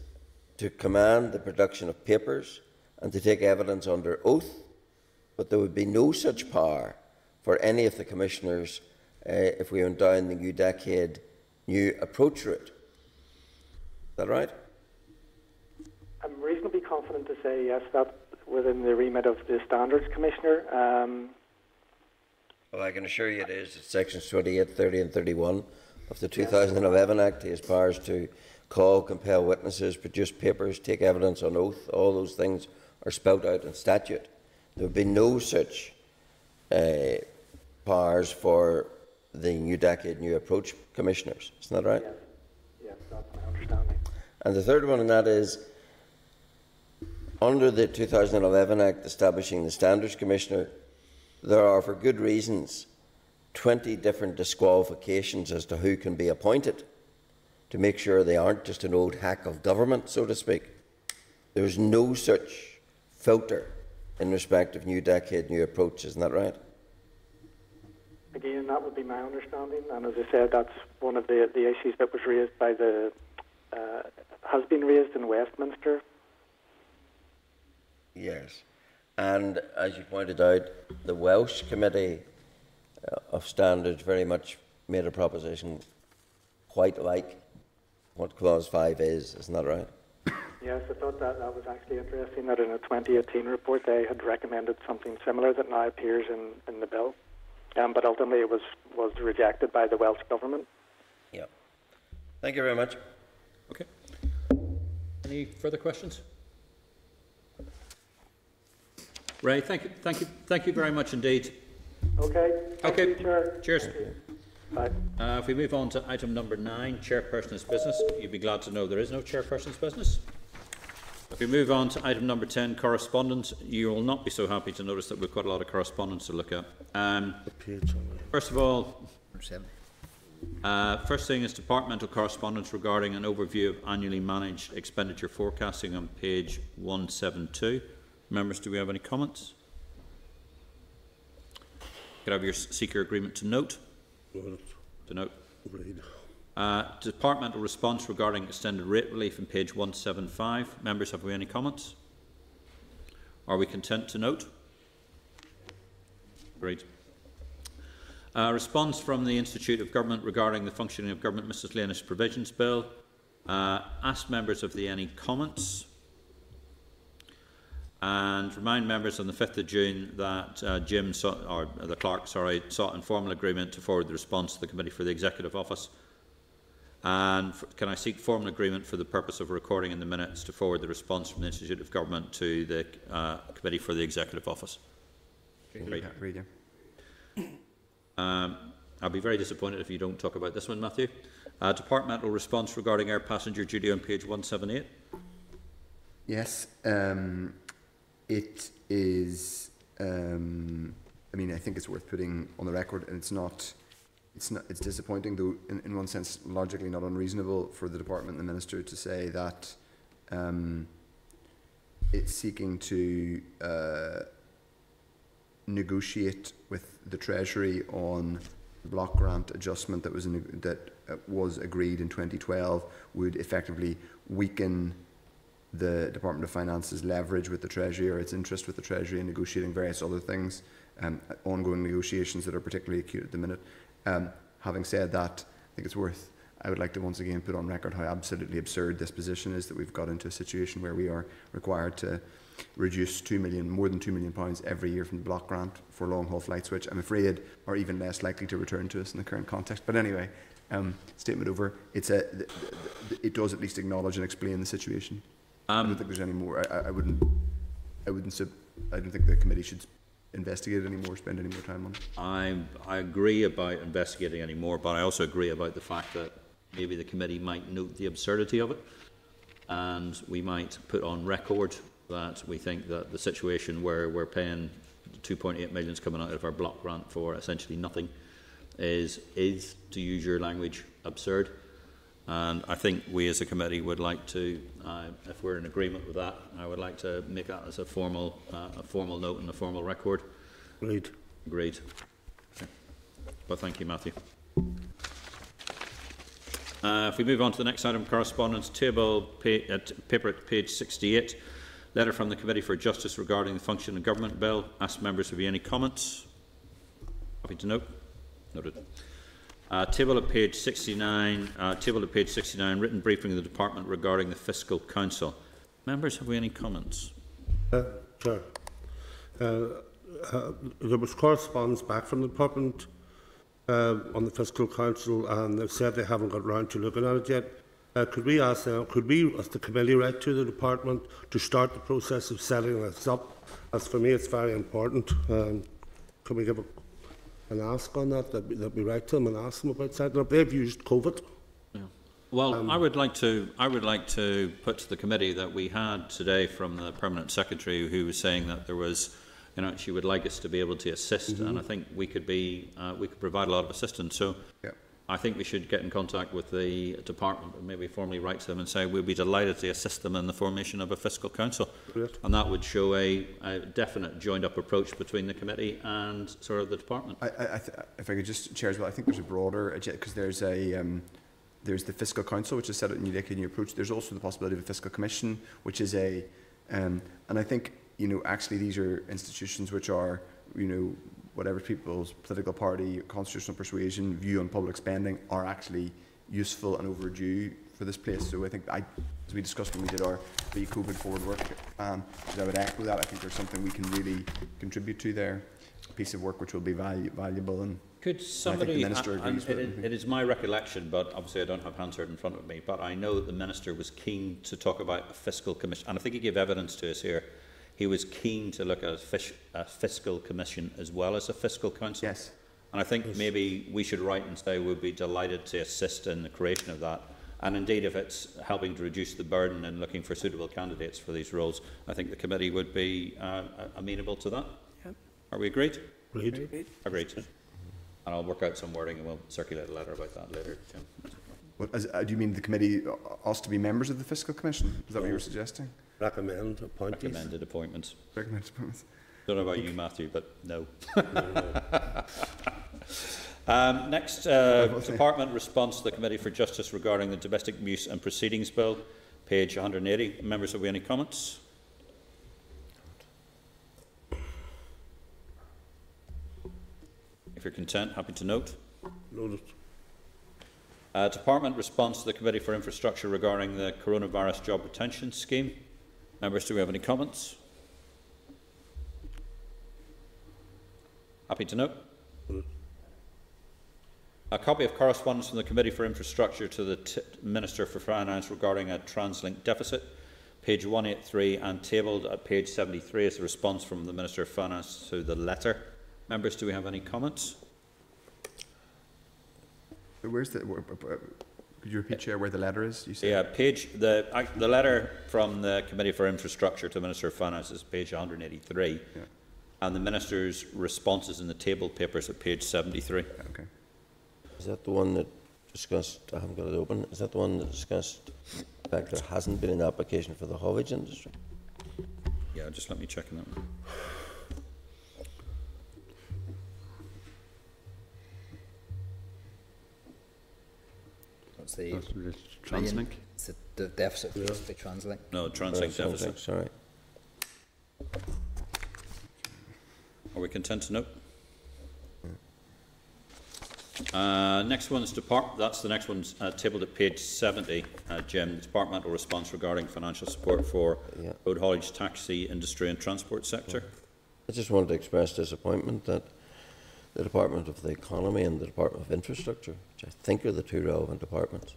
to command the production of papers, and to take evidence under oath? But there would be no such power for any of the commissioners uh, if we went down the new decade, new approach route. Is that right? I'm reasonably confident to say yes, that within the remit of the Standards Commissioner. Um, Well, I can assure you it is. It's sections 28, 30, and 31 of the 2011 Act. He has powers to call, compel witnesses, produce papers, take evidence on oath. All those things are spelt out in statute. There would be no such uh, powers for the New Decade, New Approach commissioners. Isn't that right? yes, that's my understanding. And the third one, and that is under the 2011 Act establishing the Standards Commissioner, there are, for good reasons, 20 different disqualifications as to who can be appointed to make sure they aren't just an old hack of government, so to speak. There's no such filter in respect of new decade, new approach, isn't that right? Again, that would be my understanding, and as I said, that's one of the, the issues that was raised by the uh, has been raised in Westminster. Yes. And as you pointed out, the Welsh Committee uh, of Standards very much made a proposition quite like what Clause 5 is, isn't that right? Yes, I thought that, that was actually interesting that in a 2018 report they had recommended something similar that now appears in, in the bill. Um, but ultimately it was, was rejected by the Welsh Government. Yeah. Thank you very much. Okay. Any further questions? Ray, thank you, thank you, thank you very much indeed. Okay. Thank Okay. You, Chair. Cheers. Bye. Uh, if we move on to item number nine, chairperson's business, you'd be glad to know there is no chairperson's business. If we move on to item number 10, correspondence, you will not be so happy to notice that we've got a lot of correspondence to look at. Um, The page on there. first of all, uh, first thing is departmental correspondence regarding an overview of annually managed expenditure forecasting on page 172. Members, do we have any comments? Could I have your seeker agreement to note? To note. Uh, departmental response regarding extended rate relief in page 175. Members, have we any comments? Are we content to note? Great. Uh, response from the Institute of Government regarding the functioning of government miscellaneous provisions bill. Uh, asked members if they any comments. And remind members on the 5th of June that uh, Jim, or the clerk, sorry, sought informal agreement to forward the response to the Committee for the Executive Office. And can I seek formal agreement for the purpose of recording in the minutes to forward the response from the Institute of Government to the uh, Committee for the Executive Office? Great. Read. Um, I'll be very disappointed if you don't talk about this one, Matthew. Uh, departmental response regarding air passenger duty on page 178. Yes, um, it is. Um, I mean, I think it's worth putting on the record, and it's not. It's not. It's disappointing, though, in, in one sense, logically not unreasonable for the department and the minister to say that um, it's seeking to uh, negotiate with the Treasury on block grant adjustment that was in, that uh, was agreed in 2012 would effectively weaken the Department of Finance's leverage with the Treasury or its interest with the Treasury in negotiating various other things, um, ongoing negotiations that are particularly acute at the minute. Um, having said that, I think it's worth, I would like to once again put on record how absolutely absurd this position is that we've got into a situation where we are required to reduce two million, more than two million pounds every year from the block grant for long haul flights, which I'm afraid are even less likely to return to us in the current context. But anyway, um, statement over. It's a, th- th- th- it does at least acknowledge and explain the situation. I don't Um, think there's any more. I, I- I wouldn't. I wouldn't. Sub, I don't think the committee should investigate it anymore. Spend any more time on it. I, I agree about investigating any more, but I also agree about the fact that maybe the committee might note the absurdity of it, and we might put on record that we think that the situation where we're paying 2.8 million is coming out of our block grant for essentially nothing is, is to use your language, absurd. And I think we as a committee would like to, uh, if we're in agreement with that, I would like to make that as a formal, uh, a formal note and a formal record. Agreed. Agreed. Okay. Well, thank you, Matthew. Uh, if we move on to the next item, correspondence table, pa- uh, paper at page 68, letter from the Committee for Justice regarding the function of government bill. Ask members if you have any comments. Happy to note. Noted. Uh, table at page 69, uh, table at page 69, written briefing of the department regarding the fiscal council. Members, have we any comments? Uh, Chair, uh, uh, there was correspondence back from the department uh, on the fiscal council, and they said they haven't got round to looking at it yet. Could we ask them, could we, as the committee, write to the department to start the process of setting this up? As for me, it's very important. Um, can we give a, an ask on that, we, that we write to them and ask them about setting up? They've used COVID. Well, I would like to. I would like to put to the committee that we had today from the permanent secretary, who was saying that there was, you know, she would like us to be able to assist, and I think we could be, uh, we could provide a lot of assistance. So, Yeah. I think we should get in contact with the department and maybe formally write to them and say we'll be delighted to assist them in the formation of a fiscal council, and that would show a, a definite joined-up approach between the committee and sort of the department. I, I, if I could just chair as well, I think there's a broader agenda because there's a um, there's the fiscal council, which is set out in your new approach. There's also the possibility of a fiscal commission, which is a, um, and I think you know actually these are institutions which are you know whatever people's political party, constitutional persuasion, view on public spending are actually useful and overdue for this place. So I think I, as we discussed when we did our pre-COVID forward work um, plan, I would echo that. I think there's something we can really contribute to there, a piece of work which will be valu valuable and Could the somebody, Minister and- agrees and with it, it. it is my recollection, but obviously I don't have Hansard in front of me, but I know that the Minister was keen to talk about a fiscal commission, and I think he gave evidence to us here. He was keen to look at a, fish, a fiscal commission as well as a fiscal council. yes. And I think maybe we should write and say we'd be delighted to assist in the creation of that. And indeed, if it's helping to reduce the burden and looking for suitable candidates for these roles, I think the committee would be uh, amenable to that. Yep. Are we agreed? Read. Agreed. And I'll work out some wording and we'll circulate a letter about that later, Jim. What, as, uh, do you mean the committee, asked to be members of the fiscal commission? Is that what you were suggesting? Recommend appointees. Recommended appointments. Recommended appointments. Don't know about you, Matthew, but no. <laughs> um, next, uh, Department response to the Committee for Justice regarding the Domestic Abuse and Proceedings Bill, page 180. Members, have we any comments? If you're content, happy to note. Noted. Uh, Department response to the Committee for Infrastructure regarding the Coronavirus Job Retention Scheme. Members, do we have any comments? Happy to note. A copy of correspondence from the Committee for Infrastructure to the Minister for Finance regarding a TransLink deficit, page 183, and tabled at page 73 is a response from the Minister of Finance to the letter. Members, do we have any comments? Where's the, could you repeat, Chair, where the letter is? You said? Yeah, page, the, uh, the letter from the Committee for Infrastructure to the Minister of Finance is page 183. Yeah. And the Minister's responses in the table papers at page 73. Okay. Is that the one that discussed, I haven't got it open, is that the one that discussed the fact there hasn't been an application for the haulage industry? Yeah, just let me check on that one. The, That's the TransLink. it's the, the deficit for the TransLink? No, TransLink something, deficit. Sorry. Are we content to note? Uh, next is depart, that's the next one's uh, tabled at page 70, uh, Jim, departmental response regarding financial support for Yeah. road haulage, taxi, industry and transport sector. I just wanted to express disappointment that the Department of the Economy and the Department of Infrastructure, which I think are the two relevant departments,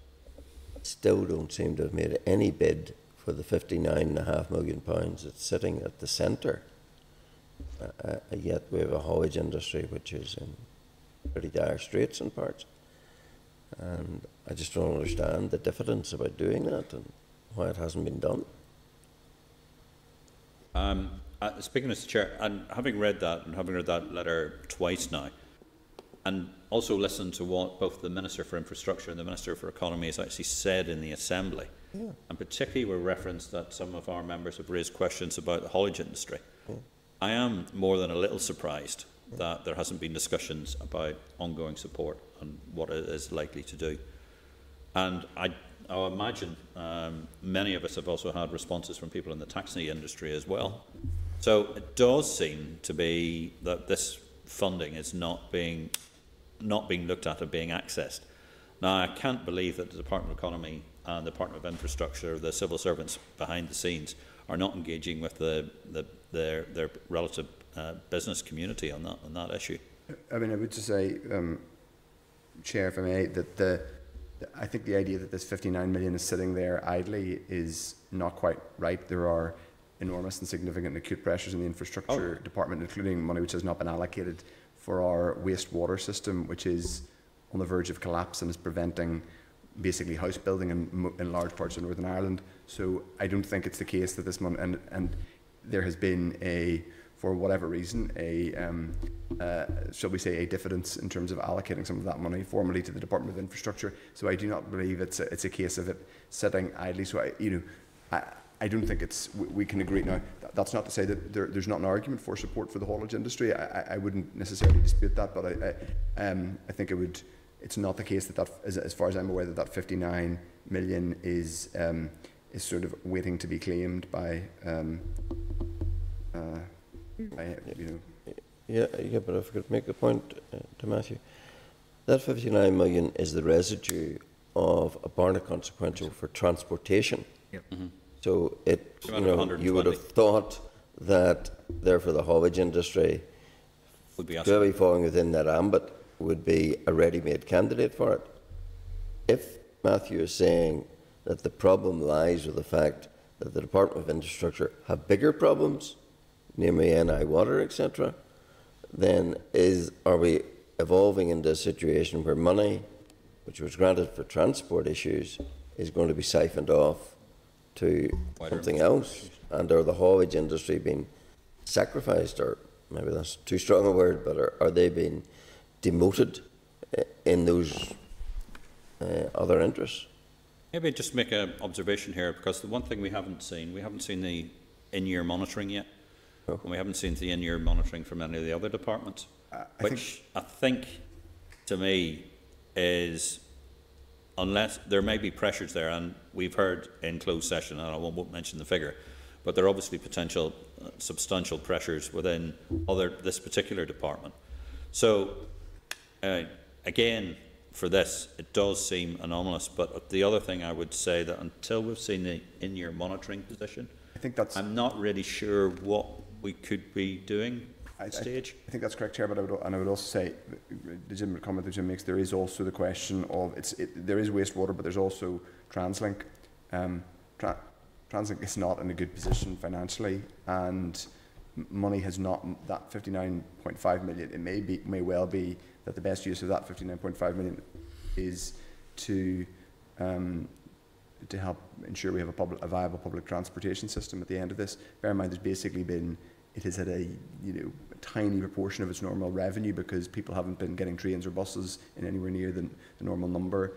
still don't seem to have made any bid for the fifty-nine and a half million pounds that's sitting at the centre. Uh, uh, yet we have a haulage industry which is in pretty dire straits in parts. And I just don't understand the diffidence about doing that and why it hasn't been done. Um, uh, speaking as chair, and having read that and having read that letter twice now, and also listened to what both the Minister for Infrastructure and the Minister for Economy has actually said in the Assembly, and particularly with reference that some of our members have raised questions about the haulage industry, I am more than a little surprised that there hasn't been discussions about ongoing support and what it is likely to do. And I, I imagine um, many of us have also had responses from people in the taxi industry as well. So it does seem to be that this funding is not being, not being looked at or being accessed. Now, I can't believe that the Department of Economy and the Department of Infrastructure, the civil servants behind the scenes, are not engaging with the, the, their, their relative uh, business community on that, on that issue. I mean, I would just say, um, Chair, if I may, that the, I think the idea that this 59 million is sitting there idly is not quite right. There are enormous and significant acute pressures in the infrastructure department, including money which has not been allocated for our wastewater system, which is on the verge of collapse and is preventing basically house building in, in large parts of Northern Ireland. So I don't think it's the case that this money, and, and there has been a, for whatever reason, a, um, uh, shall we say, a diffidence in terms of allocating some of that money formally to the Department of Infrastructure. So I do not believe it's a, it's a case of it sitting idly. So I, you know, I, I don't think it's we, we can agree now. That, that's not to say that there, there's not an argument for support for the haulage industry. I, I, I wouldn't necessarily dispute that, but I, I, um, I think it would it's not the case that, that as, as far as I'm aware, that that 59 million is um, is sort of waiting to be claimed by, um, uh, by you know. Yeah, yeah, but if I could make a point uh, to Matthew, that 59 million is the residue of a Barnett consequential for transportation. Yep. So it, you know, you would have thought that therefore the haulage industry, Would be clearly falling within that ambit, would be a ready-made candidate for it. If Matthew is saying that the problem lies with the fact that the Department of Infrastructure have bigger problems, namely NI water, etc., then is are we evolving into a situation where money, which was granted for transport issues, is going to be siphoned off to Wider something else, and are the haulage industry being sacrificed, or maybe that's too strong a word, but are, are they being demoted uh, in those uh, other interests? Maybe just make an observation here, because the one thing we haven't seen, we haven't seen the in-year monitoring yet. Oh. And we haven't seen the in-year monitoring from any of the other departments, I think- which I think, to me, is unless there may be pressures there, and we've heard in closed session, and I won't, won't mention the figure, but there are obviously potential uh, substantial pressures within other this particular department. So, uh, again, for this, it does seem anomalous. But the other thing I would say that until we've seen the in-year monitoring position, I think that's I'm not really sure what we could be doing I- at I- stage. I think that's correct, Chair, but I would, and I would also say, the Jim, comment that Jim makes, there is also the question of, it's, it, there is wastewater, but there's also TransLink. Um, tra- TransLink is not in a good position financially, and money has not, that 59.5 million, it may be, may well be that the best use of that 59.5 million is to, um, to help ensure we have a, public, a viable public transportation system at the end of this. Bear in mind, there's basically been, it has had a you know tiny proportion of its normal revenue because people haven't been getting trains or buses in anywhere near the, the normal number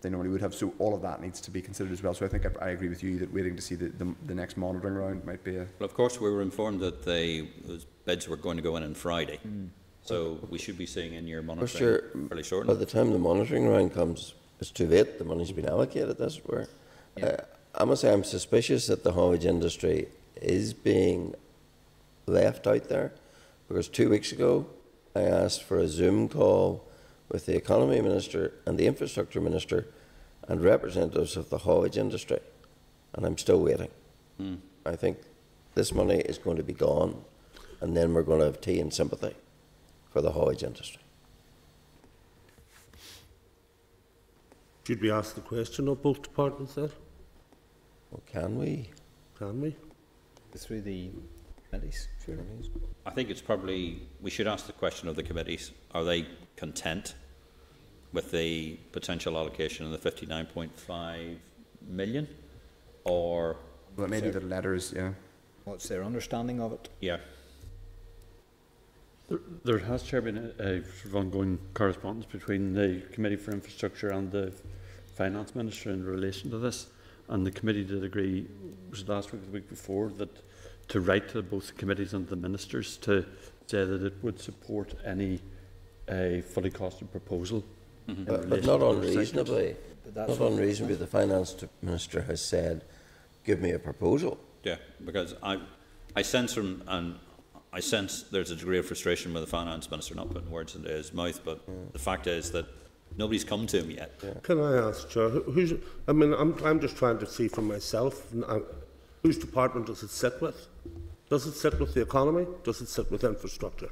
they normally would have. So all of that needs to be considered as well. So I think I, I agree with you that waiting to see the, the, the next monitoring round might be a Well, of course, we were informed that they, those bids were going to go in on Friday. So we should be seeing in-year monitoring sure, fairly by the time the monitoring round comes, it's too late, the money's been allocated, as it were. Uh, I must say, I'm suspicious that the haulage industry is being left out there, because two weeks ago, I asked for a Zoom call with the Economy Minister and the Infrastructure Minister and representatives of the haulage industry, and I'm still waiting. Hmm. I think this money is going to be gone, and then we're going to have tea and sympathy for the haulage industry. Should we ask the question of both departments then? Well, can we? Can we? Through the committees, sure. I think it's probably, we should ask the question of the committees, are they content with the potential allocation of the fifty-nine point five million? Or, well, it may be letters, yeah. What's their understanding of it? yeah, There, there has, Chair, been a, a sort of ongoing correspondence between the Committee for Infrastructure and the Finance Minister in relation to this. And the committee did agree, was it last week or the week before, that to write to both the committees and the ministers to say that it would support any uh, fully costed proposal. in But, but not to those sectors. unreasonably, But that's not unreasonably, the finance minister has said, give me a proposal. yeah, because I, I sense from, and I sense there's a degree of frustration with the finance minister not putting words into his mouth, but the fact is that nobody's come to him yet. Can I ask, Chair, who's, I mean, I'm, I'm just trying to see for myself, uh, whose department does it sit with? Does it sit with the economy? Does it sit with infrastructure?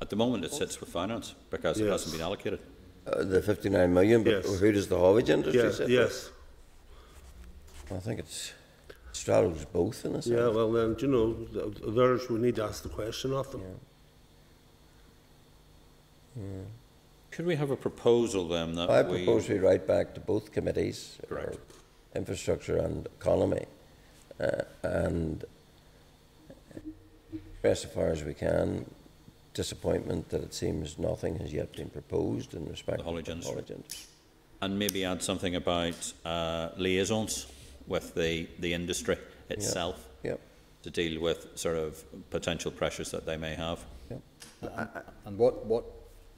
At the moment, it sits with finance because it hasn't been allocated. Uh, the 59 million, but Yes. who does the haulage industry Yes, sit with? yes. I think it's straddles both in a sense. Yeah, well then, you know, th- there's, we need to ask the question of them. Could we have a proposal then that I we? propose we write back to both committees, infrastructure and economy, uh, and express as far as we can disappointment that it seems nothing has yet been proposed in respect The haulage to industry. haulage industry. And maybe add something about uh, liaisons with the, the industry itself Yep, to deal with sort of potential pressures that they may have. yep. And what, what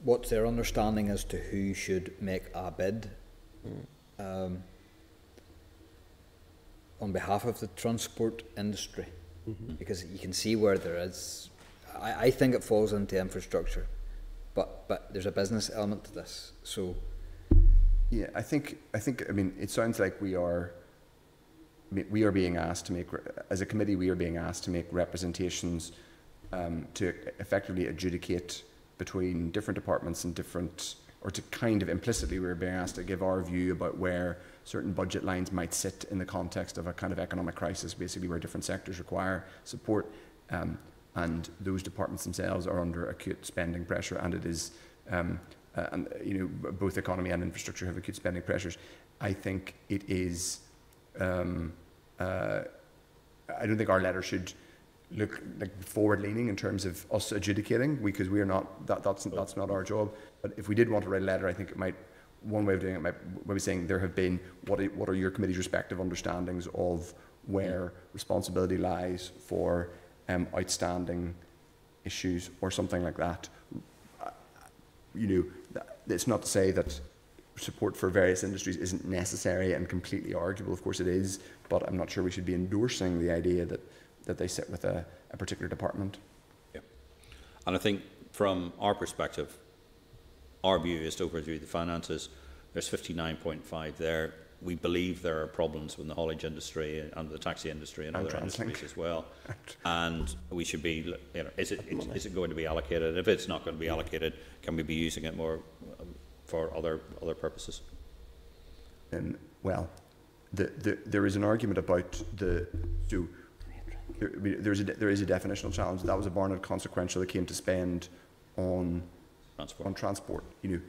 what's their understanding as to who should make a bid um, on behalf of the transport industry? Because you can see where there is, I, I think it falls into infrastructure, but, but there's a business element to this, so. Yeah, I think, I think, I mean, it sounds like we are, we are being asked to make, as a committee, we are being asked to make representations um, to effectively adjudicate between different departments and different, or to kind of implicitly, we're being asked to give our view about where certain budget lines might sit in the context of a kind of economic crisis, basically where different sectors require support. Um, and those departments themselves are under acute spending pressure, and it is, um, uh, and you know, both economy and infrastructure have acute spending pressures. I think it is. Um, uh, I don't think our letter should look like forward-leaning in terms of us adjudicating, because we are not. That, that's that's not our job. But if we did want to write a letter, I think it might. One way of doing it might, be saying there have been what are, what are your committee's respective understandings of where responsibility lies for um, outstanding issues or something like that. You know, it's not to say that support for various industries isn't necessary and completely arguable. Of course it is, but I'm not sure we should be endorsing the idea that, that they sit with a, a particular department. Yeah, And I think from our perspective, our view is to overview the finances. There's 59.5 there. We believe there are problems with the haulage industry and the taxi industry and, And other TransLink. industries as well. <laughs> and we should be, you know, is it, is, is it going to be allocated? If it's not going to be allocated, can we be using it more um, for other, other purposes? And well, the, the, there is an argument about the so there, there's a, there is a definitional challenge. That was a Barnett consequential that came to spend on Transport. on transport. You know,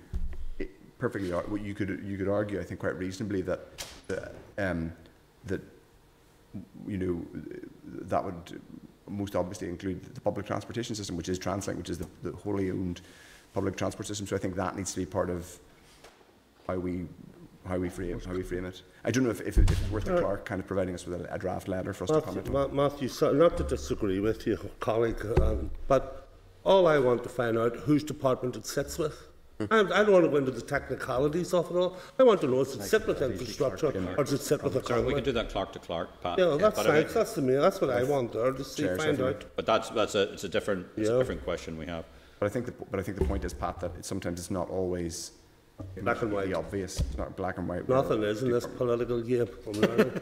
it, perfectly. ar- What you could you could argue, I think, quite reasonably that that um, that you know that would most obviously include the public transportation system, which is TransLink, which is the, the wholly owned public transport system. So I think that needs to be part of how we how we frame how we frame it. I don't know if, if, if it's worth the clerk kind of providing us with a, a draft letter for us to comment on. Ma- Matthew, so- not to disagree with you, colleague, um, but all I want to find out whose department it sits with. Hmm. I, I don't want to go into the technicalities of it all. I want to know does it sit with infrastructure or does it sit with So we economy? can do that clerk to clerk, Pat. Yeah, that's but if fine. it- That's the me. That's what I want there to see, Chair, find so if out. But that's, that's a, it's a different, it's a Yeah. different question we have. But I think the but I think the point is, Pat, that it, sometimes it's not always Black and immediately white. obvious. It's not black and white. Nothing is in this political game. I'm learning.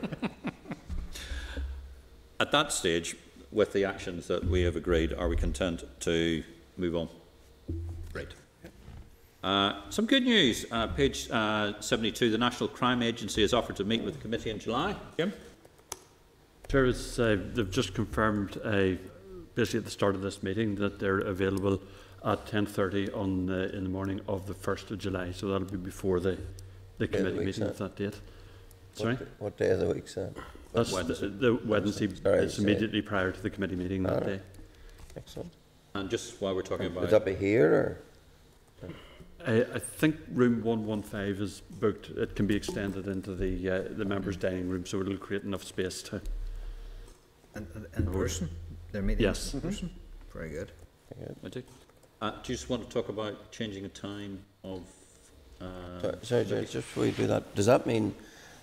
At that stage, with the actions that we have agreed, are we content to move on? Great. Uh, some good news. Uh, page uh, 72, the National Crime Agency has offered to meet with the committee in July. Jim? Chair, it's, uh, they've just confirmed, uh, basically at the start of this meeting, that they're available at 10.30 on, uh, in the morning of the 1st of July. So that'll be before the, the committee week, meeting sir. of that date. Sorry? What, what day of the week's that? That's the, Wednesday. the Wednesday. Sorry, It's say- immediately prior to the committee meeting that Alright. day. Excellent. And just while we're talking Would about... that be here or? I, I think room 115 is booked. It can be extended into the, uh, the members' dining room, so it'll create enough space to... In, in person? They're meeting Yes. in person? Very good. I do. Uh, do you just want to talk about changing the time of... Uh, So- Sorry, Chair, just before you do that, does that mean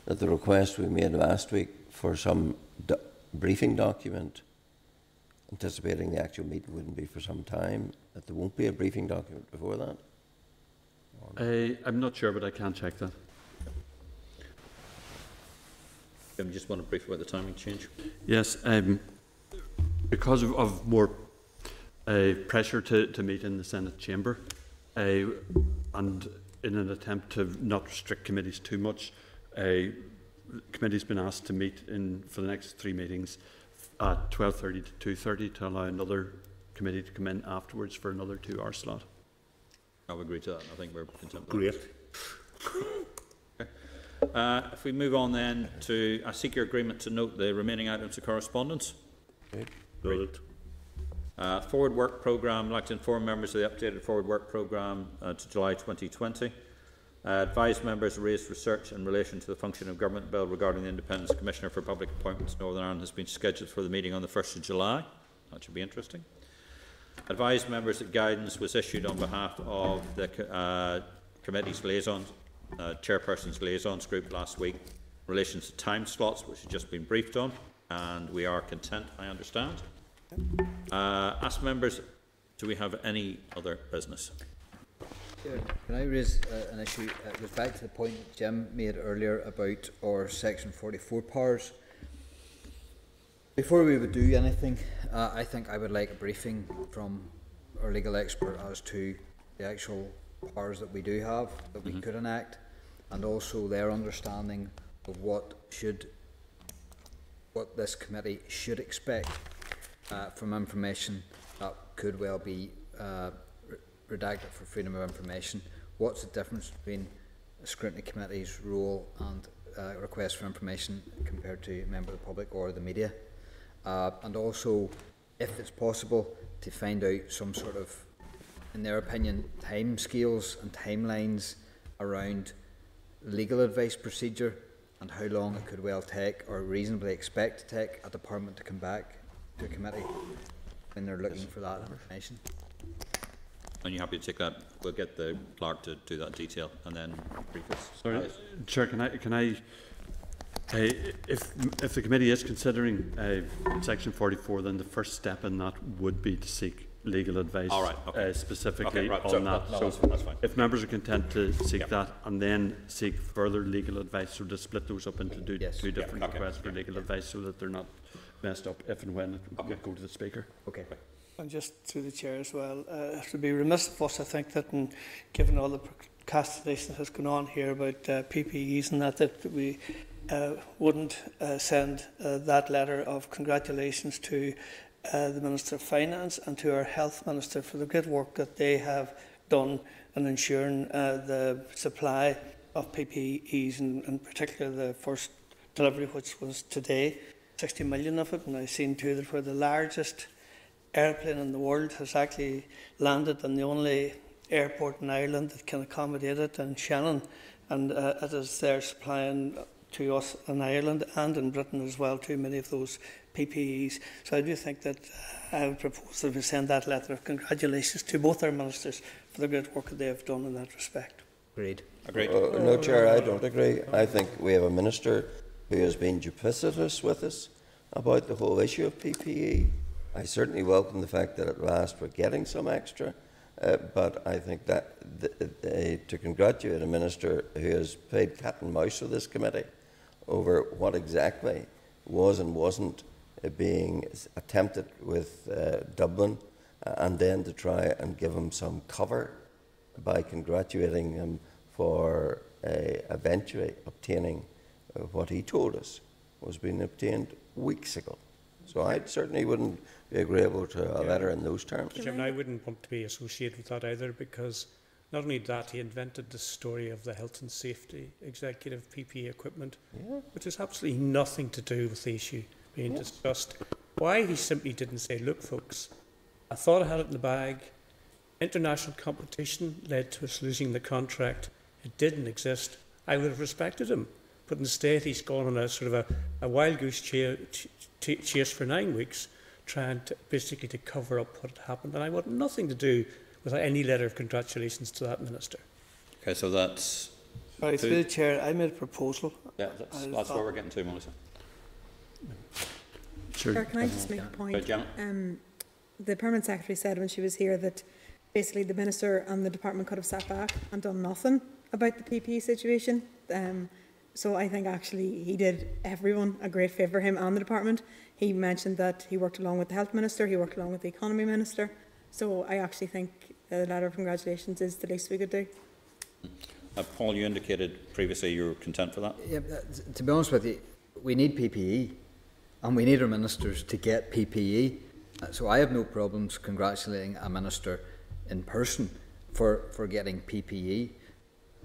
that the request we made last week for some do- briefing document, anticipating the actual meeting wouldn't be for some time, that there won't be a briefing document before that? I, I'm not sure, but I can check that. Jim, just want to brief about the timing change? Yes, um, because of, of more uh, pressure to, to meet in the Senate chamber, uh, and in an attempt to not restrict committees too much, uh, the committee's been asked to meet in for the next three meetings at 12:30 to 2:30 to allow another committee to come in afterwards for another two-hour slot. I'll agree to that. I think we're content with that. Great. <laughs> Uh, if we move on then to, I seek your agreement to note the remaining items of correspondence. Noted. Uh, forward work programme, I'd like to inform members of the updated forward work programme uh, to July 2020. Uh, advise members raised research in relation to the function of government bill regarding the Independence Commissioner for Public Appointments Northern Ireland has been scheduled for the meeting on the 1st of July. That should be interesting. Advise members that guidance was issued on behalf of the uh, committee's liaisons, uh, chairperson's liaisons group last week in relation to time slots, which has just been briefed on, and we are content, I understand. Uh, ask members, do we have any other business? Chair, Can I raise uh, an issue? Uh, It goes back to the point that Jim made earlier about our section forty-four powers. Before we would do anything, uh, I think I would like a briefing from our legal expert as to the actual powers that we do have, that we could enact, and also their understanding of what should, what this committee should expect uh, from information that could well be uh, redacted for freedom of information. What's the difference between a scrutiny committee's role and uh, request for information compared to a member of the public or the media? Uh, and also, if it's possible, to find out some sort of, in their opinion, time scales and timelines around legal advice procedure and how long it could well take or reasonably expect to take a department to come back to a committee when they're looking for that information. Are you're happy to take that? We'll get the clerk to do that detail and then brief us. Sorry, Right. Chair, can I, can I, uh, if, if the committee is considering uh, section 44, then the first step in that would be to seek legal advice All right, okay. uh, specifically Okay, right, on so that. that- no, So that's- that's fine. if members are content to seek Yep. that and then seek further legal advice, or to split those up into two, Yes. two different okay, requests for yeah, legal advice so that they're not messed up if and when it Okay. would go to the speaker. Okay. And just through the chair as well, uh, it would be remiss of us, I think, that in, given all the procrastination that has gone on here about uh, PPEs and that, that we uh, wouldn't uh, send uh, that letter of congratulations to uh, the Minister of Finance and to our Health Minister for the great work that they have done in ensuring uh, the supply of PPEs, and in particular the first delivery, which was today, 60 million of it, and I've seen too that we're the largest airplane in the world has actually landed in the only airport in Ireland that can accommodate it in Shannon, and uh, it is there supplying to us in Ireland and in Britain as well too many of those PPEs. So I do think that uh, I would propose that we send that letter of congratulations to both our ministers for the great work that they have done in that respect. Agreed. Agreed? Uh, no, Chair, I don't agree. I think we have a minister who has been duplicitous with us about the whole issue of PPE. I certainly welcome the fact that at last we're getting some extra, uh, but I think that th- th- to congratulate a minister who has played cat and mouse with this committee over what exactly was and wasn't uh, being attempted with uh, Dublin, uh, and then to try and give him some cover by congratulating him for uh, eventually obtaining uh, what he told us was being obtained weeks ago. So I certainly wouldn't agreeable to a letter in those terms. Chairman, I wouldn't want to be associated with that either because not only that, he invented the story of the health and safety executive PPE equipment, Yeah. which has absolutely nothing to do with the issue being discussed. Why he simply didn't say, look, folks, I thought I had it in the bag. International competition led to us losing the contract. It didn't exist. I would have respected him. But instead, he's gone on a sort of a, a wild goose cha- ch- ch- chase for nine weeks, trying to basically to cover up what had happened. And I want nothing to do with any letter of congratulations to that minister. Okay, so that's, Sorry, through the chair, I made a proposal. yeah, that's, that's thought- where we're getting to, Maolíosa. Sure. Chair, can I just make a point? Janet? Um, the permanent secretary said when she was here that basically the minister and the department could have sat back and done nothing about the PPE situation. Um, so I think actually he did everyone a great favour, him and the department. He mentioned that he worked along with the health minister, he worked along with the economy minister. So I actually think the letter of congratulations is the least we could do. Uh, Paul, you indicated previously you were content for that. Yeah, to be honest with you, we need PPE, and we need our ministers to get PPE. Uh, So I have no problems congratulating a minister in person for, for getting PPE.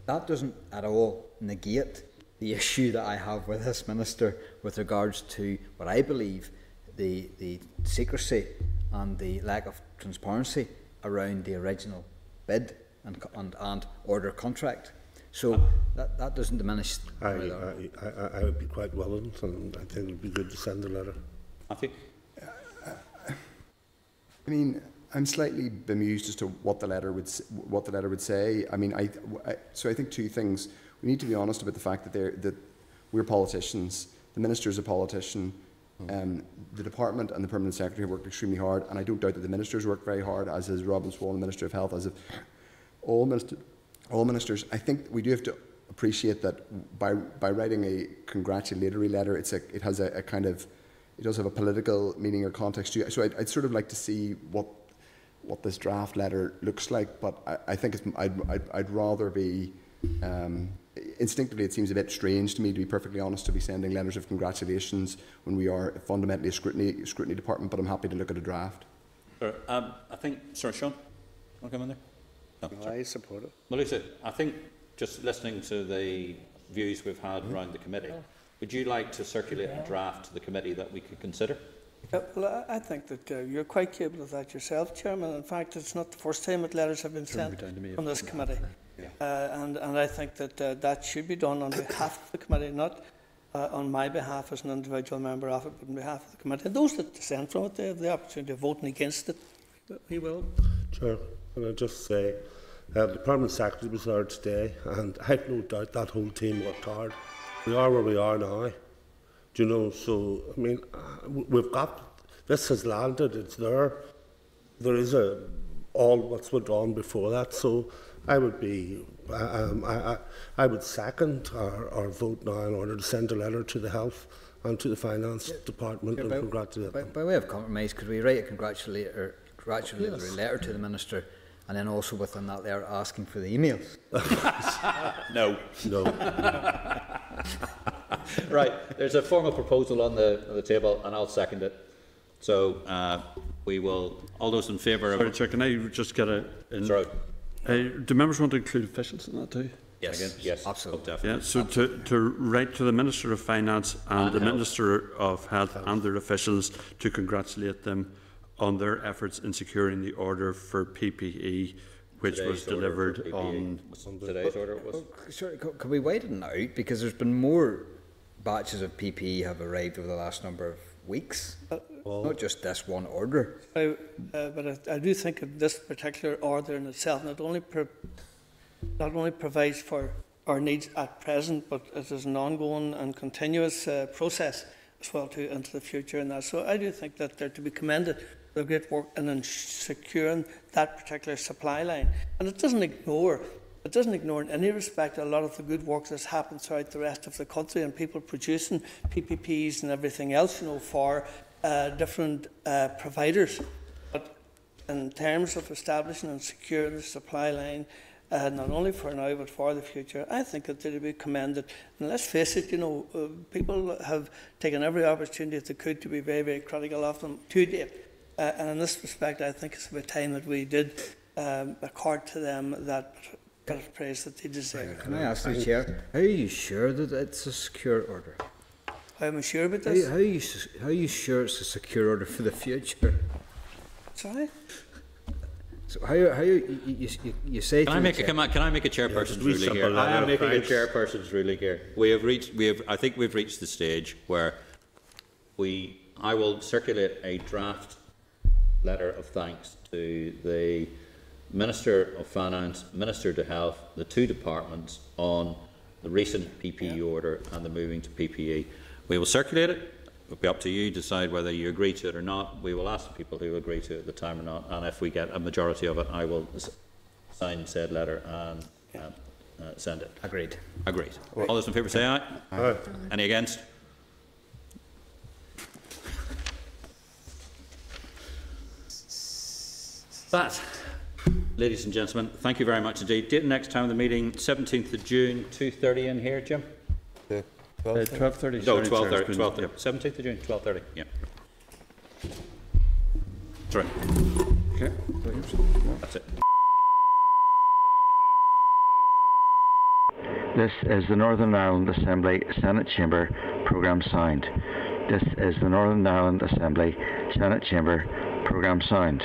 That doesn't at all negate the issue that I have with this minister with regards to what I believe the, the secrecy and the lack of transparency around the original bid and, and, and order contract. So that, that doesn't diminish I. I, I, I would be quite willing, and I think it would be good to send a letter. I Matthew? I mean, I'm slightly bemused as to what the letter would what the letter would say. I mean, I, I so I think two things. We need to be honest about the fact that they're that we're politicians. The minister is a politician. Um, the department and the permanent secretary have worked extremely hard, and I don't doubt that the ministers worked very hard, as is Robin Swann, the Minister of Health, as have all minister, all ministers. I think we do have to appreciate that by by writing a congratulatory letter, it's a it has a, a kind of it does have a political meaning or context. So I'd, I'd sort of like to see what what this draft letter looks like, but I, I think it's, I'd, I'd, I'd rather be um, instinctively it seems a bit strange to me to be perfectly honest to be sending letters of congratulations when we are fundamentally a scrutiny scrutiny department but I'm happy to look at a draft Sir, um, I think, sorry, Sean, want to come in there? No, sorry. I support it. Maolíosa, I think just listening to the views we've had around the committee, would you like to circulate a draft to the committee that we could consider? Uh, well, I I think that uh, you're quite capable of that yourself, Chairman. In fact, it's not the first time that letters have been sent down from this committee. Uh, and, and I think that uh, that should be done on behalf of the committee, not uh, on my behalf as an individual member of it, but on behalf of the committee. And those that dissent from it, they have the opportunity of voting against it. We will. Chair, can I just say, uh, the Permanent Secretary was there today, and <laughs> I've no doubt that whole team worked hard. We are where we are now. Do you know? So, I mean, uh, we've got this has landed. It's there. There is a all what's went on before that. So, I would be, um, I, I, I would second our, our vote now in order to send a letter to the Health and to the Finance Department Yeah, and by- congratulate By, them. by way of compromise, could we write a congratulatory, congratulatory letter to the minister, and then also within that letter asking for the emails? <laughs> No. No. <laughs> right, there's a formal proposal on the, on the table, and I'll second it. So uh, we will, all those in favour Sorry, of... Chair, can I just get a... In, Sorry. uh, do members want to include officials in that too? Yes, Again? yes, absolutely. oh. Yeah, so to, to write to the Minister of Finance and, And the Health. Minister of Health and their officials to congratulate them on their efforts in securing the order for PPE, which was Today's order for delivered on... Was Today's order was... Sorry, could, could we widen out? Because there's been more batches of PPE have arrived over the last number of weeks. Not just this one order. I, uh, but I, I do think that this particular order in itself not only pro- not only provides for our needs at present, but it is an ongoing and continuous uh, process as well to into the future and that. So I do think that they're to be commended for the great work in securing that particular supply line. And it doesn't ignore it doesn't ignore in any respect a lot of the good work that's happened throughout the rest of the country and people producing PPPs and everything else, you know, for uh, different uh, providers. But in terms of establishing and securing the supply line, uh, not only for now but for the future, I think they would be commended. And let's face it, you know, uh, people have taken every opportunity that they could to be very, very critical of them to date. Uh, and in this respect, I think it's about time that we did um, accord to them that bit of praise that they deserve. Can I ask the chair, how are you sure that it's a secure order? How am I sure about How, this? how, are you, how are you sure it's a secure order for the future? Sorry? So how, how you, you, you, you say Can I the make a, chair- can I, can I make a chairperson's just wee ruling here? I am of making a chairperson's ruling here. We have reached, we have, I think we've reached the stage where we, I will circulate a draft letter of thanks to the Minister of Finance, Minister to Health, the two departments on the recent PPE order and the moving to PPE. We will circulate it. It'll be up to you to decide whether you agree to it or not. We will ask the people who agree to it at the time or not, and if we get a majority of it, I will sign said letter and um, uh, send it. Agreed. Agreed. All those in favour say aye. Aye. Any against? That, ladies and gentlemen, thank you very much indeed. Date next time of the meeting, 17th of June, 2.30 in here, Jim? The Uh, 12.30. No, 12.30, Chair, it's been- 12.30, yep. 17th of June, 12.30, yeah. Sorry, Okay. that's it. This is the Northern Ireland Assembly Senate Chamber Programme Sound. This is the Northern Ireland Assembly Senate Chamber Programme Sound.